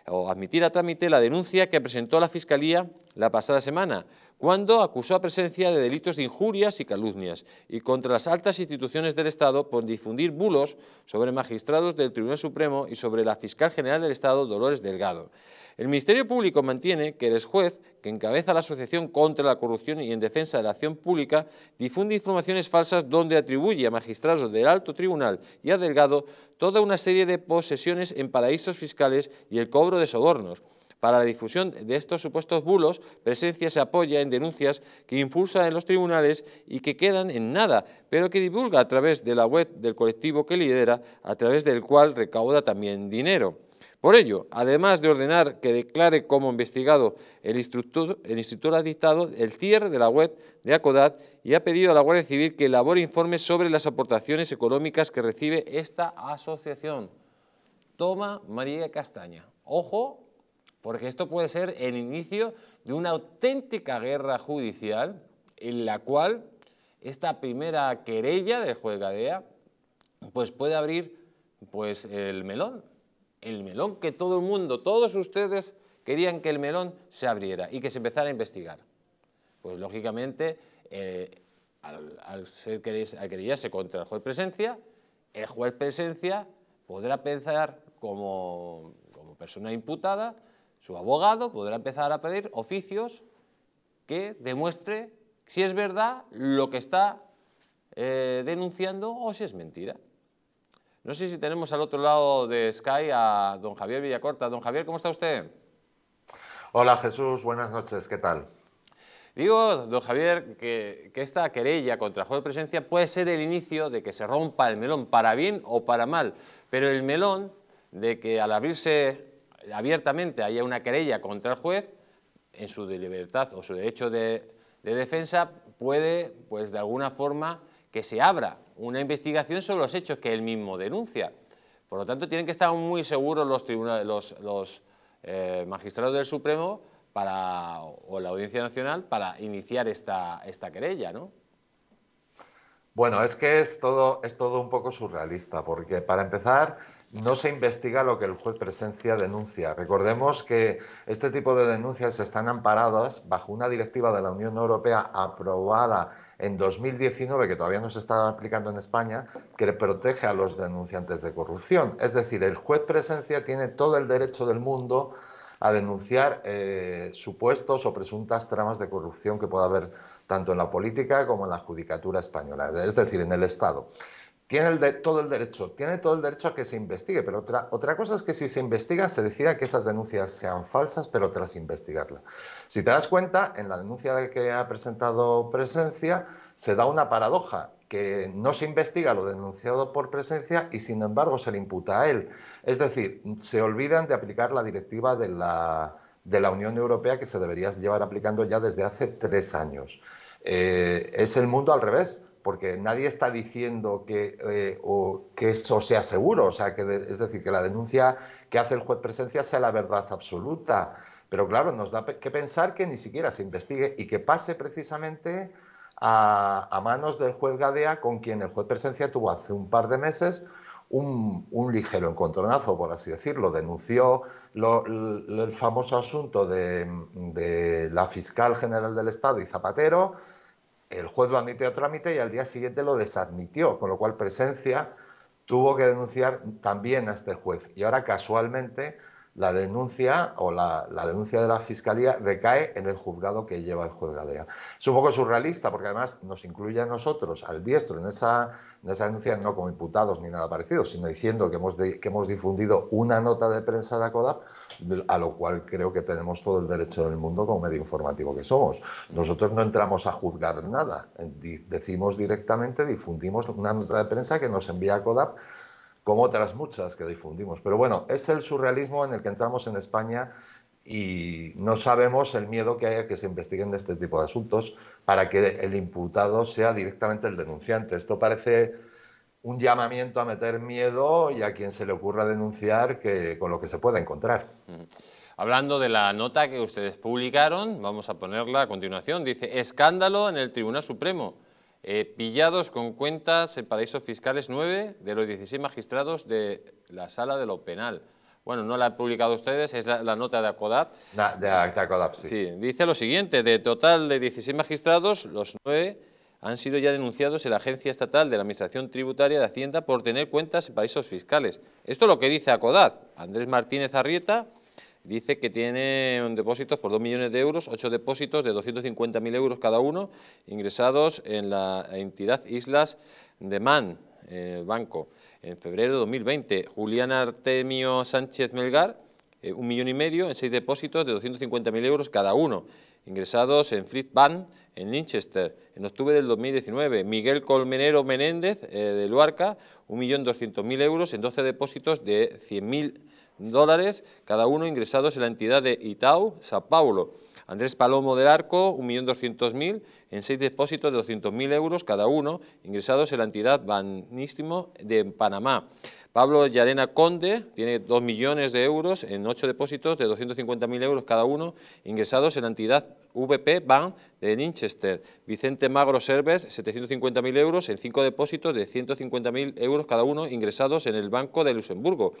S2: o admitir a trámite la denuncia que presentó la Fiscalía la pasada semana, cuando acusó a presencia de delitos de injurias y calumnias y contra las altas instituciones del Estado por difundir bulos sobre magistrados del Tribunal Supremo y sobre la fiscal general del Estado, Dolores Delgado. El Ministerio Público mantiene que el juez, que encabeza la Asociación contra la Corrupción y en Defensa de la Acción Pública, difunde informaciones falsas donde atribuye a magistrados del Alto Tribunal y a Delgado toda una serie de posesiones en paraísos fiscales y el cobro de sobornos. Para la difusión de estos supuestos bulos, Presencia se apoya en denuncias que impulsa en los tribunales y que quedan en nada, pero que divulga a través de la web del colectivo que lidera, a través del cual recauda también dinero. Por ello, además de ordenar que declare como investigado el instructor, el ha dictado el cierre de la web de ACODAT y ha pedido a la Guardia Civil que elabore informes sobre las aportaciones económicas que recibe esta asociación. Toma María Castaña. Ojo porque esto puede ser el inicio de una auténtica guerra judicial en la cual esta primera querella del juez Gadea pues puede abrir pues el melón, el melón que todo el mundo, todos ustedes querían que el melón se abriera y que se empezara a investigar. Pues lógicamente, eh, al, ser al querellarse contra el juez presencia, el juez presencia podrá pensar como, como persona imputada su abogado podrá empezar a pedir oficios que demuestre si es verdad lo que está eh, denunciando o si es mentira. No sé si tenemos al otro lado de Sky a don Javier Villacorta. Don Javier, ¿cómo está usted?
S4: Hola Jesús, buenas noches, ¿qué tal?
S2: Digo, don Javier, que, que, esta querella contra el juez de presencia puede ser el inicio de que se rompa el melón, para bien o para mal, pero el melón de que al abrirse abiertamente haya una querella contra el juez, en su libertad o su derecho de, defensa, puede, pues de alguna forma, que se abra una investigación sobre los hechos que él mismo denuncia. Por lo tanto, tienen que estar muy seguros los, tribunales, los, eh, magistrados del Supremo para, o la Audiencia Nacional para iniciar esta, esta querella, ¿no?
S4: Bueno, es que es todo, es todo un poco surrealista, porque para empezar no se investiga lo que el juez presencia denuncia. Recordemos que este tipo de denuncias están amparadas bajo una directiva de la Unión Europea aprobada en 2019, que todavía no se está aplicando en España, que protege a los denunciantes de corrupción. Es decir, el juez presencia tiene todo el derecho del mundo a denunciar eh, supuestos o presuntas tramas de corrupción que pueda haber tanto en la política como en la judicatura española, es decir, en el Estado. Tiene todo el derecho, tiene todo el derecho a que se investigue, pero otra, otra cosa es que si se investiga se decida que esas denuncias sean falsas, pero tras investigarla. Si te das cuenta, en la denuncia de que ha presentado Presencia se da una paradoja, que no se investiga lo denunciado por Presencia y sin embargo se le imputa a él. Es decir, se olvidan de aplicar la directiva de la, de la Unión Europea que se debería llevar aplicando ya desde hace tres años. Eh, es el mundo al revés, porque nadie está diciendo que, eh, o, que eso sea seguro, o sea, que es decir, que la denuncia que hace el juez presencia sea la verdad absoluta. Pero claro, nos da que pensar que ni siquiera se investigue y que pase precisamente a, a manos del juez Gadea, con quien el juez presencia tuvo hace un par de meses un, ligero encontronazo, por así decirlo. Denunció el famoso asunto de, la fiscal general del Estado y Zapatero, el juez lo admitió a trámite y al día siguiente lo desadmitió, con lo cual Presencia tuvo que denunciar también a este juez. Y ahora casualmente la denuncia o la, denuncia de la Fiscalía recae en el juzgado que lleva el juez Gadea. Es un poco surrealista porque además nos incluye a nosotros, al diestro, en esa, en esa denuncia, no como imputados ni nada parecido, sino diciendo que hemos, que hemos difundido una nota de prensa de ACODAP, a lo cual creo que tenemos todo el derecho del mundo como medio informativo que somos. Nosotros no entramos a juzgar nada, decimos directamente, difundimos una nota de prensa que nos envía ACODAP como otras muchas que difundimos. Pero bueno, es el surrealismo en el que entramos en España y no sabemos el miedo que hay a que se investiguen este tipo de asuntos para que el imputado sea directamente el denunciante. Esto parece un llamamiento a meter miedo y a quien se le ocurra denunciar que, con lo que se pueda encontrar.
S2: Hablando de la nota que ustedes publicaron, vamos a ponerla a continuación. Dice, escándalo en el Tribunal Supremo. Eh, pillados con cuentas en paraísos fiscales 9 de los 16 magistrados de la Sala de lo Penal. Bueno, no la han publicado ustedes, es la, nota de ACODAP.
S4: de, ACODAP, sí.
S2: sí. Dice lo siguiente, de total de 16 magistrados, los 9 han sido ya denunciados en la Agencia Estatal de la Administración Tributaria de Hacienda por tener cuentas en paraísos fiscales. Esto es lo que dice ACODAP. Andrés Martínez Arrieta dice que tiene un depósito por 2 millones de euros, 8 depósitos de 250.000 euros cada uno, ingresados en la entidad Islas de Man, el banco, en febrero de 2020. Julián Artemio Sánchez Melgar, eh, un millón y medio en seis depósitos de 250.000 euros cada uno, ingresados en Fleet Bank, en Linchester, en octubre del 2019. Miguel Colmenero Menéndez, eh, de Luarca, 1.200.000 euros en 12 depósitos de 100.000 dólares, cada uno ingresados en la entidad de Itau, Sao Paulo. Andrés Palomo del Arco, 1.200.000 en seis depósitos de 200.000 euros cada uno, ingresados en la entidad Banístimo de Panamá. Pablo Yarena Conde tiene 2 millones de euros en ocho depósitos de 250.000 euros cada uno, ingresados en la entidad VP Bank de Winchester. Vicente Magro Serves, 750.000 euros en cinco depósitos de 150.000 euros cada uno, ingresados en el Banco de Luxemburgo.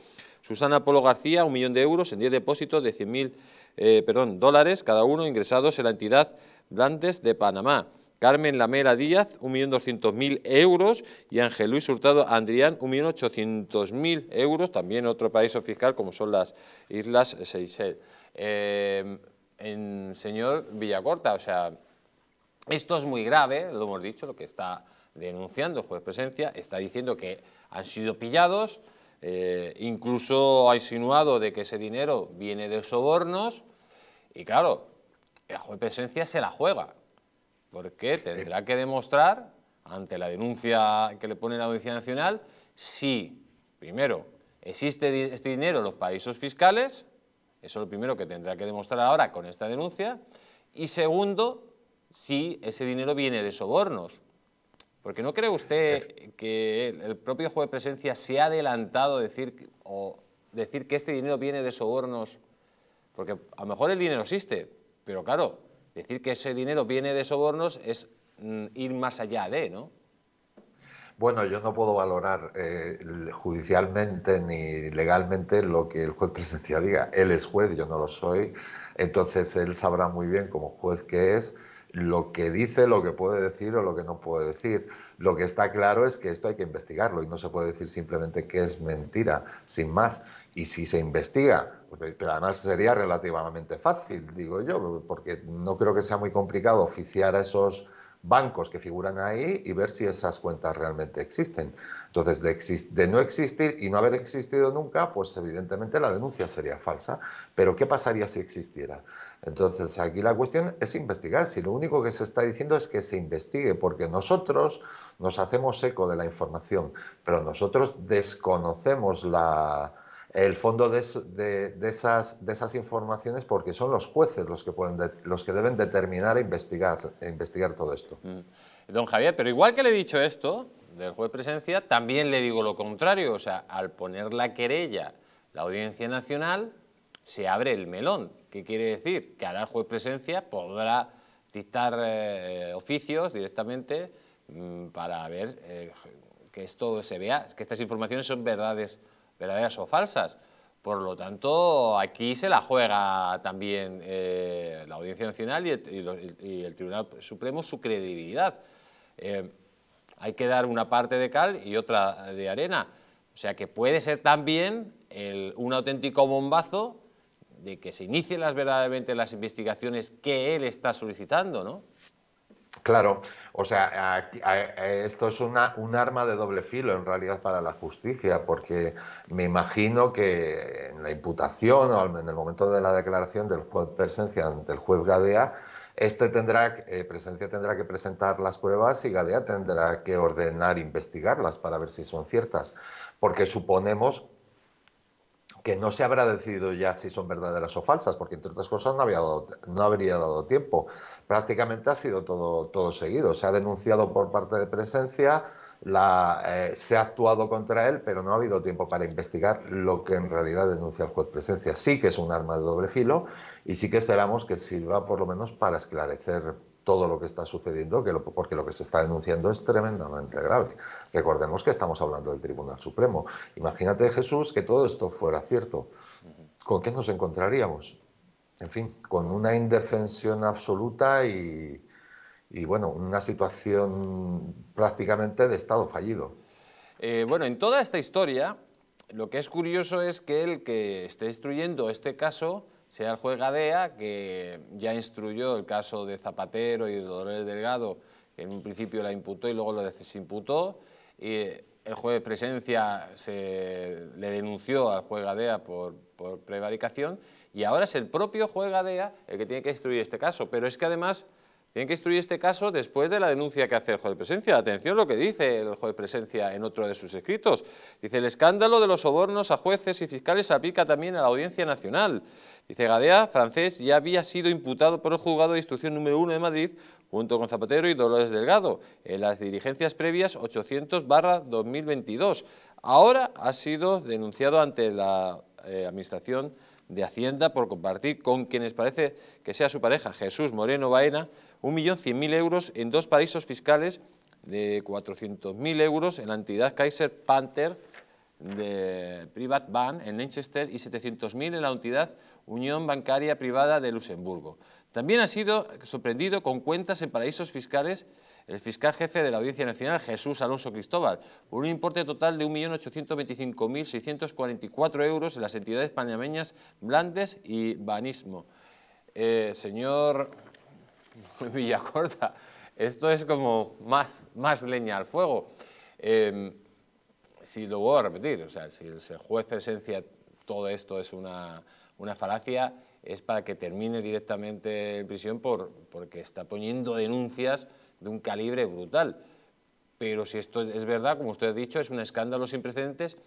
S2: Susana Polo García, un millón de euros en 10 depósitos de 100.000 eh, dólares cada uno, ingresados en la entidad Blandes de Panamá. Carmen Lamera Díaz, 1.200.000 euros, y Ángel Luis Hurtado Andrián, 1.800.000 euros, también otro país fiscal como son las Islas Seychelles. En, señor Villacorta, o sea, esto es muy grave, lo hemos dicho, lo que está denunciando el juez presencia, está diciendo que han sido pillados, eh, incluso ha insinuado de que ese dinero viene de sobornos, y claro, el juez presencia se la juega, porque tendrá que demostrar, ante la denuncia que le pone la Audiencia Nacional, si, primero, existe este dinero en los paraísos fiscales, eso es lo primero que tendrá que demostrar ahora con esta denuncia, y segundo, si ese dinero viene de sobornos. Porque ¿no cree usted que el propio juez de presencia se ha adelantado a decir, o decir que este dinero viene de sobornos Porque a lo mejor el dinero existe, pero claro, decir que ese dinero viene de sobornos es mm, ir más allá de, ¿no?
S4: Bueno, yo no puedo valorar eh, judicialmente ni legalmente lo que el juez presencia diga. Él es juez, yo no lo soy. Entonces él sabrá muy bien como juez que es lo que dice, lo que puede decir o lo que no puede decir. Lo que está claro es que esto hay que investigarlo y no se puede decir simplemente que es mentira, sin más. Y si se investiga, pero además sería relativamente fácil, digo yo, porque no creo que sea muy complicado oficiar a esos bancos que figuran ahí y ver si esas cuentas realmente existen. Entonces, de, no existir y no haber existido nunca, pues evidentemente la denuncia sería falsa. Pero ¿qué pasaría si existiera? Entonces, aquí la cuestión es investigar. Si lo único que se está diciendo es que se investigue, porque nosotros nos hacemos eco de la información, pero nosotros desconocemos la, el fondo de, esas, de esas informaciones porque son los jueces los que, pueden los que deben determinar e investigar, e investigar todo esto.
S2: Mm. Don Javier, pero igual que le he dicho esto del juez presencia, también le digo lo contrario. O sea, al poner la querella la Audiencia Nacional, se abre el melón. ¿Qué quiere decir? Que ahora el juez presencia podrá dictar eh, oficios directamente mm, para ver eh, que esto se vea, que estas informaciones son verdades verdaderas o falsas. Por lo tanto, aquí se la juega también eh, la Audiencia Nacional y el, Tribunal Supremo su credibilidad. Eh, hay que dar una parte de cal y otra de arena. O sea que puede ser también un auténtico bombazo de que se inicien las, verdaderamente las investigaciones que él está solicitando, ¿no?
S4: Claro, o sea, esto es una, un arma de doble filo en realidad para la justicia, porque me imagino que en la imputación o en el momento de la declaración del juez presencia ante el juez Gadea, este tendrá, eh, presencia tendrá que presentar las pruebas y Gadea tendrá que ordenar investigarlas para ver si son ciertas, porque suponemos que no se habrá decidido ya si son verdaderas o falsas, porque entre otras cosas no, había no habría dado tiempo. Prácticamente ha sido todo, todo seguido. Se ha denunciado por parte de presencia, la, eh, se ha actuado contra él, pero no ha habido tiempo para investigar lo que en realidad denuncia el juez presencia. Sí que es un arma de doble filo y sí que esperamos que sirva por lo menos para esclarecer todo lo que está sucediendo, que porque lo que se está denunciando es tremendamente grave. Recordemos que estamos hablando del Tribunal Supremo. Imagínate, Jesús, que todo esto fuera cierto. ¿Con qué nos encontraríamos? En fin, con una indefensión absoluta y, y bueno, una situación prácticamente de Estado fallido.
S2: Eh, bueno, en toda esta historia, lo que es curioso es que el que esté instruyendo este caso sea el juez Gadea, que ya instruyó el caso de Zapatero y de Dolores Delgado, que en un principio la imputó y luego lo desimputó, y el juez de presencia se, le denunció al juez Gadea por, prevaricación, y ahora es el propio juez Gadea el que tiene que instruir este caso. Pero es que además tienen que instruir este caso después de la denuncia que hace el juez de presencia. Atención lo que dice el juez de presencia en otro de sus escritos. Dice, el escándalo de los sobornos a jueces y fiscales se aplica también a la Audiencia Nacional. Dice, Gadea, francés, ya había sido imputado por el juzgado de instrucción número 1 de Madrid, junto con Zapatero y Dolores Delgado, en las diligencias previas 800 2022. Ahora ha sido denunciado ante la eh, Administración de Hacienda por compartir con quienes parece que sea su pareja, Jesús Moreno Baena, 1.100.000 euros en dos paraísos fiscales de 400.000 euros en la entidad Kaiser Panther de Privat Bank en Manchester y 700.000 en la entidad Unión Bancaria Privada de Luxemburgo. También ha sido sorprendido con cuentas en paraísos fiscales el fiscal jefe de la Audiencia Nacional, Jesús Alonso Cristóbal, por un importe total de 1.825.644 euros en las entidades panameñas Blandes y Banismo. Eh, señor Villacorta, esto es como más, más leña al fuego. Em, si lo voy a repetir, o sea, si el juez presencia todo esto es una, una falacia, es para que termine directamente en prisión por, porque está poniendo denuncias de un calibre brutal. Pero si esto es verdad, como usted ha dicho, es un escándalo sin precedentes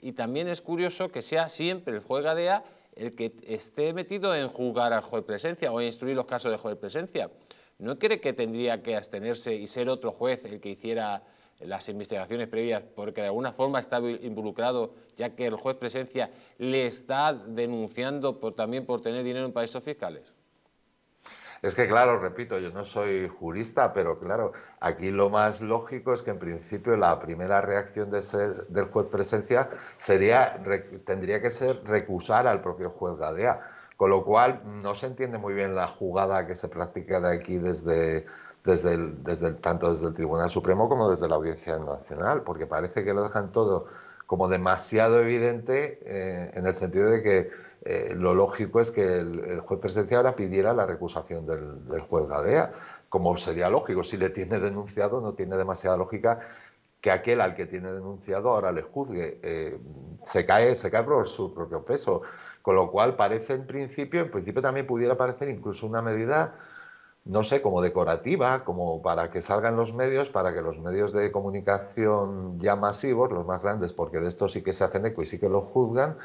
S2: y también es curioso que sea siempre el juez Gadea el que esté metido en juzgar al juez presencia o en instruir los casos de juez presencia. ¿No cree que tendría que abstenerse y ser otro juez el que hiciera las investigaciones previas, porque de alguna forma está involucrado, ya que el juez presencia le está denunciando también por tener dinero en paraísos fiscales?
S4: Es que, claro, repito, yo no soy jurista, pero claro, aquí lo más lógico es que en principio la primera reacción de ser, del juez presencia sería, tendría que ser recusar al propio juez Gadea. Con lo cual, no se entiende muy bien la jugada que se practica de aquí desde, desde, el, desde tanto desde el Tribunal Supremo como desde la Audiencia Nacional, porque parece que lo dejan todo como demasiado evidente eh, en el sentido de que eh, lo lógico es que el, juez presencia ahora pidiera la recusación del, juez Gadea, como sería lógico. Si le tiene denunciado, no tiene demasiada lógica que aquel al que tiene denunciado ahora le juzgue. Eh, se, cae, se cae por su propio peso. Con lo cual parece en principio, en principio también pudiera parecer incluso una medida no sé, como decorativa, como para que salgan los medios, para que los medios de comunicación ya masivos, los más grandes, porque de esto sí que se hacen eco y sí que lo juzgan,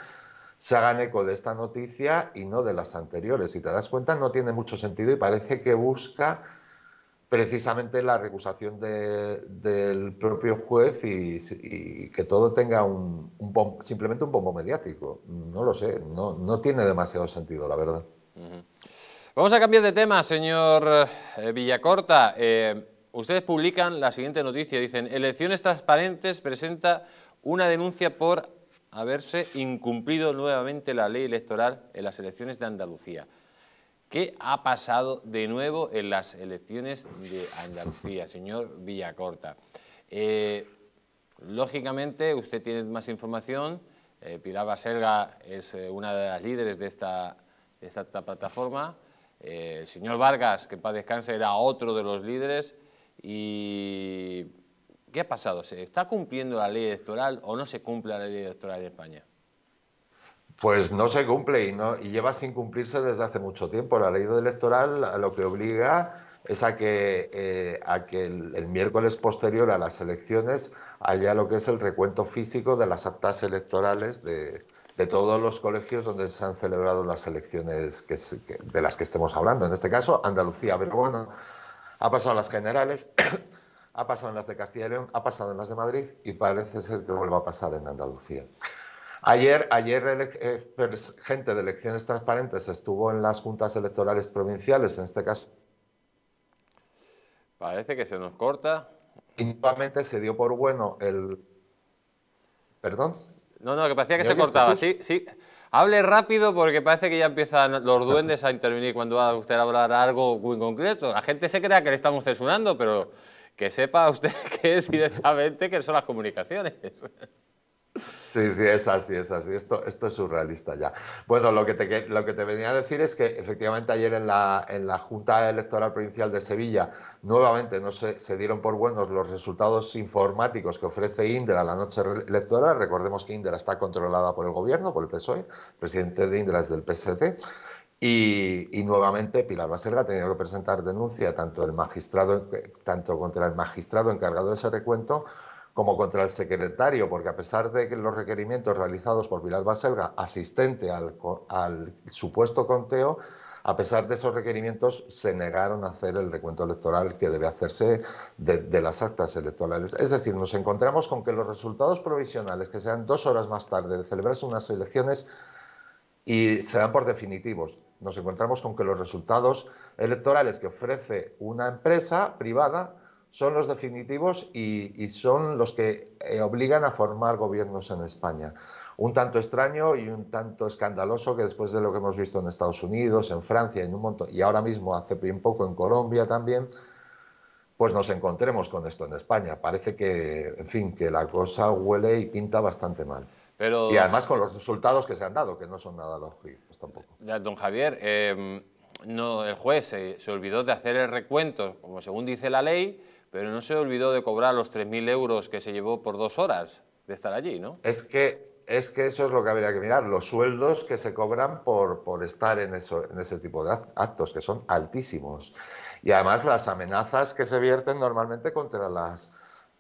S4: se hagan eco de esta noticia y no de las anteriores. Si te das cuenta, no tiene mucho sentido y parece que busca precisamente la recusación del propio juez y, que todo tenga un, simplemente un bombo mediático. No lo sé, no, no tiene demasiado sentido, la verdad.
S2: Vamos a cambiar de tema, señor eh, Villacorta. Eh, ustedes publican la siguiente noticia, dicen, elecciones transparentes presenta una denuncia por haberse incumplido nuevamente la ley electoral en las elecciones de Andalucía. ¿Qué ha pasado de nuevo en las elecciones de Andalucía, señor Villacorta? Eh, lógicamente, usted tiene más información. Pilar Baselga es una de las líderes de esta plataforma. Eh, el señor Vargas, que para descanse, era otro de los líderes. ¿Y qué ha pasado? ¿Se está cumpliendo la ley electoral o no se cumple la ley electoral en España?
S4: Pues no se cumple y, no, lleva sin cumplirse desde hace mucho tiempo. La ley electoral a lo que obliga es a que, eh, a que el, miércoles posterior a las elecciones haya lo que es el recuento físico de las actas electorales de, de todos los colegios donde se han celebrado las elecciones de las que estemos hablando. En este caso, Andalucía. Pero bueno, ha pasado en las generales, ha pasado en las de Castilla y León, ha pasado en las de Madrid y parece ser que vuelva a pasar en Andalucía. Ayer, ayer eh, gente de elecciones transparentes estuvo en las juntas electorales provinciales, en este caso.
S2: Parece que se nos corta.
S4: Y nuevamente se dio por bueno el. ¿Perdón?
S2: No, no, que parecía que se cortaba. Sí, sí. Hable rápido porque parece que ya empiezan los duendes a intervenir cuando va a usted hablar algo muy concreto. La gente se crea que le estamos censurando, pero que sepa usted que es directamente que son las comunicaciones.
S4: Sí, sí, es así, es así. Esto, esto es surrealista ya. Bueno, lo que, te, lo que te venía a decir es que efectivamente ayer en la, en la Junta Electoral Provincial de Sevilla nuevamente no se, dieron por buenos los resultados informáticos que ofrece Indra la noche electoral. Recordemos que Indra está controlada por el gobierno, por el PSOE. El presidente de Indra es del PSD. Y, nuevamente Pilar Baselga ha tenido que presentar denuncia tanto, el magistrado, tanto contra el magistrado encargado de ese recuento como contra el secretario, porque a pesar de que los requerimientos realizados por Pilar Baselga, asistente al, supuesto conteo, a pesar de esos requerimientos, se negaron a hacer el recuento electoral que debe hacerse de, las actas electorales. Es decir, nos encontramos con que los resultados provisionales, que sean dos horas más tarde de celebrarse unas elecciones, y se dan por definitivos. Nos encontramos con que los resultados electorales que ofrece una empresa privada son los definitivos y, son los que eh, obligan a formar gobiernos en España. Un tanto extraño y un tanto escandaloso que después de lo que hemos visto en Estados Unidos, en Francia, en un montón, y ahora mismo hace bien poco en Colombia también, pues nos encontremos con esto en España. Parece que, en fin, que la cosa huele y pinta bastante mal. Pero, y además con los resultados que se han dado, que no son nada lógicos tampoco.
S2: don Javier, em, no, el juez se, se olvidó de hacer el recuento, como según dice la ley, pero no se olvidó de cobrar los 3.000 euros que se llevó por dos horas de estar allí, ¿no?
S4: Es que, es que eso es lo que habría que mirar, los sueldos que se cobran por, por estar en, eso, en ese tipo de actos, que son altísimos. Y además las amenazas que se vierten normalmente contra las,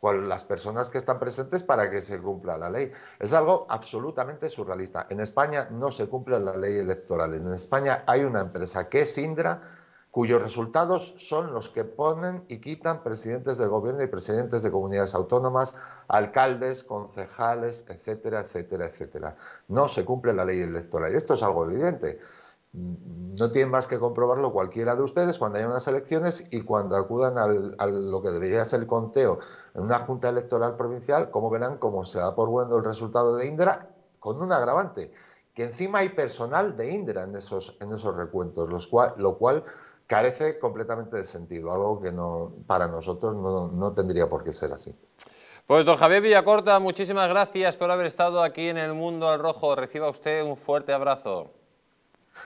S4: las personas que están presentes para que se cumpla la ley. Es algo absolutamente surrealista. En España no se cumple la ley electoral. En España hay una empresa que es Indra cuyos resultados son los que ponen y quitan presidentes del gobierno y presidentes de comunidades autónomas, alcaldes, concejales, etcétera, etcétera, etcétera. No se cumple la ley electoral. Y esto es algo evidente. No tiene más que comprobarlo cualquiera de ustedes cuando haya unas elecciones y cuando acudan a lo que debería ser el conteo en una junta electoral provincial, como verán cómo se da por bueno el resultado de Indra, con un agravante, que encima hay personal de Indra en esos, en esos recuentos, los cual, lo cual carece completamente de sentido, algo que no, para nosotros no, tendría por qué ser así.
S2: Pues don Javier Villacorta, muchísimas gracias por haber estado aquí en el Mundo al Rojo. Reciba usted un fuerte abrazo.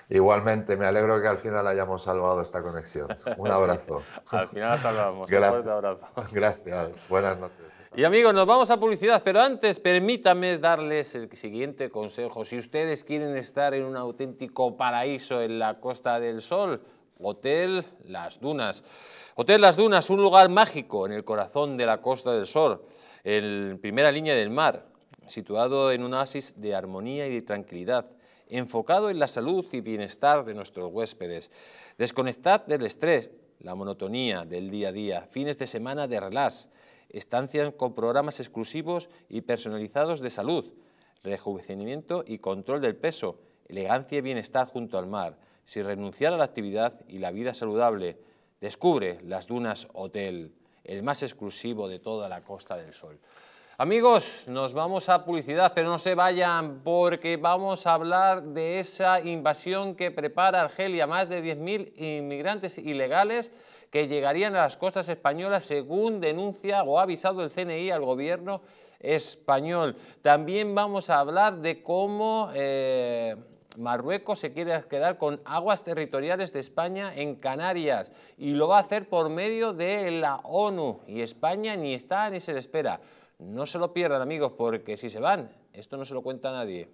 S4: Igualmente, me alegro que al final hayamos salvado esta conexión. Un abrazo.
S2: al final la salvamos. Gracias. Un fuerte abrazo.
S4: Gracias. Buenas noches.
S2: Y amigos, nos vamos a publicidad, pero antes permítame darles el siguiente consejo. Si ustedes quieren estar en un auténtico paraíso en la Costa del Sol, Hotel Las Dunas. Hotel Las Dunas, un lugar mágico en el corazón de la Costa del Sol, en primera línea del mar, situado en un oasis de armonía y de tranquilidad, enfocado en la salud y bienestar de nuestros huéspedes. Desconectad del estrés, la monotonía del día a día, fines de semana de relax, estancias con programas exclusivos y personalizados de salud, rejuvenecimiento y control del peso, elegancia y bienestar junto al mar, sin renunciar a la actividad y la vida saludable. Descubre las Dunas Hotel, el más exclusivo de toda la Costa del Sol. Amigos, nos vamos a publicidad, pero no se vayan porque vamos a hablar de esa invasión que prepara Argelia, más de 10.000 inmigrantes ilegales que llegarían a las costas españolas según denuncia o ha avisado el CNI al gobierno español. También vamos a hablar de cómo eh, Marruecos se quiere quedar con aguas territoriales de España en Canarias y lo va a hacer por medio de la ONU y España ni está ni se le espera. No se lo pierdan amigos porque si se van, esto no se lo cuenta nadie.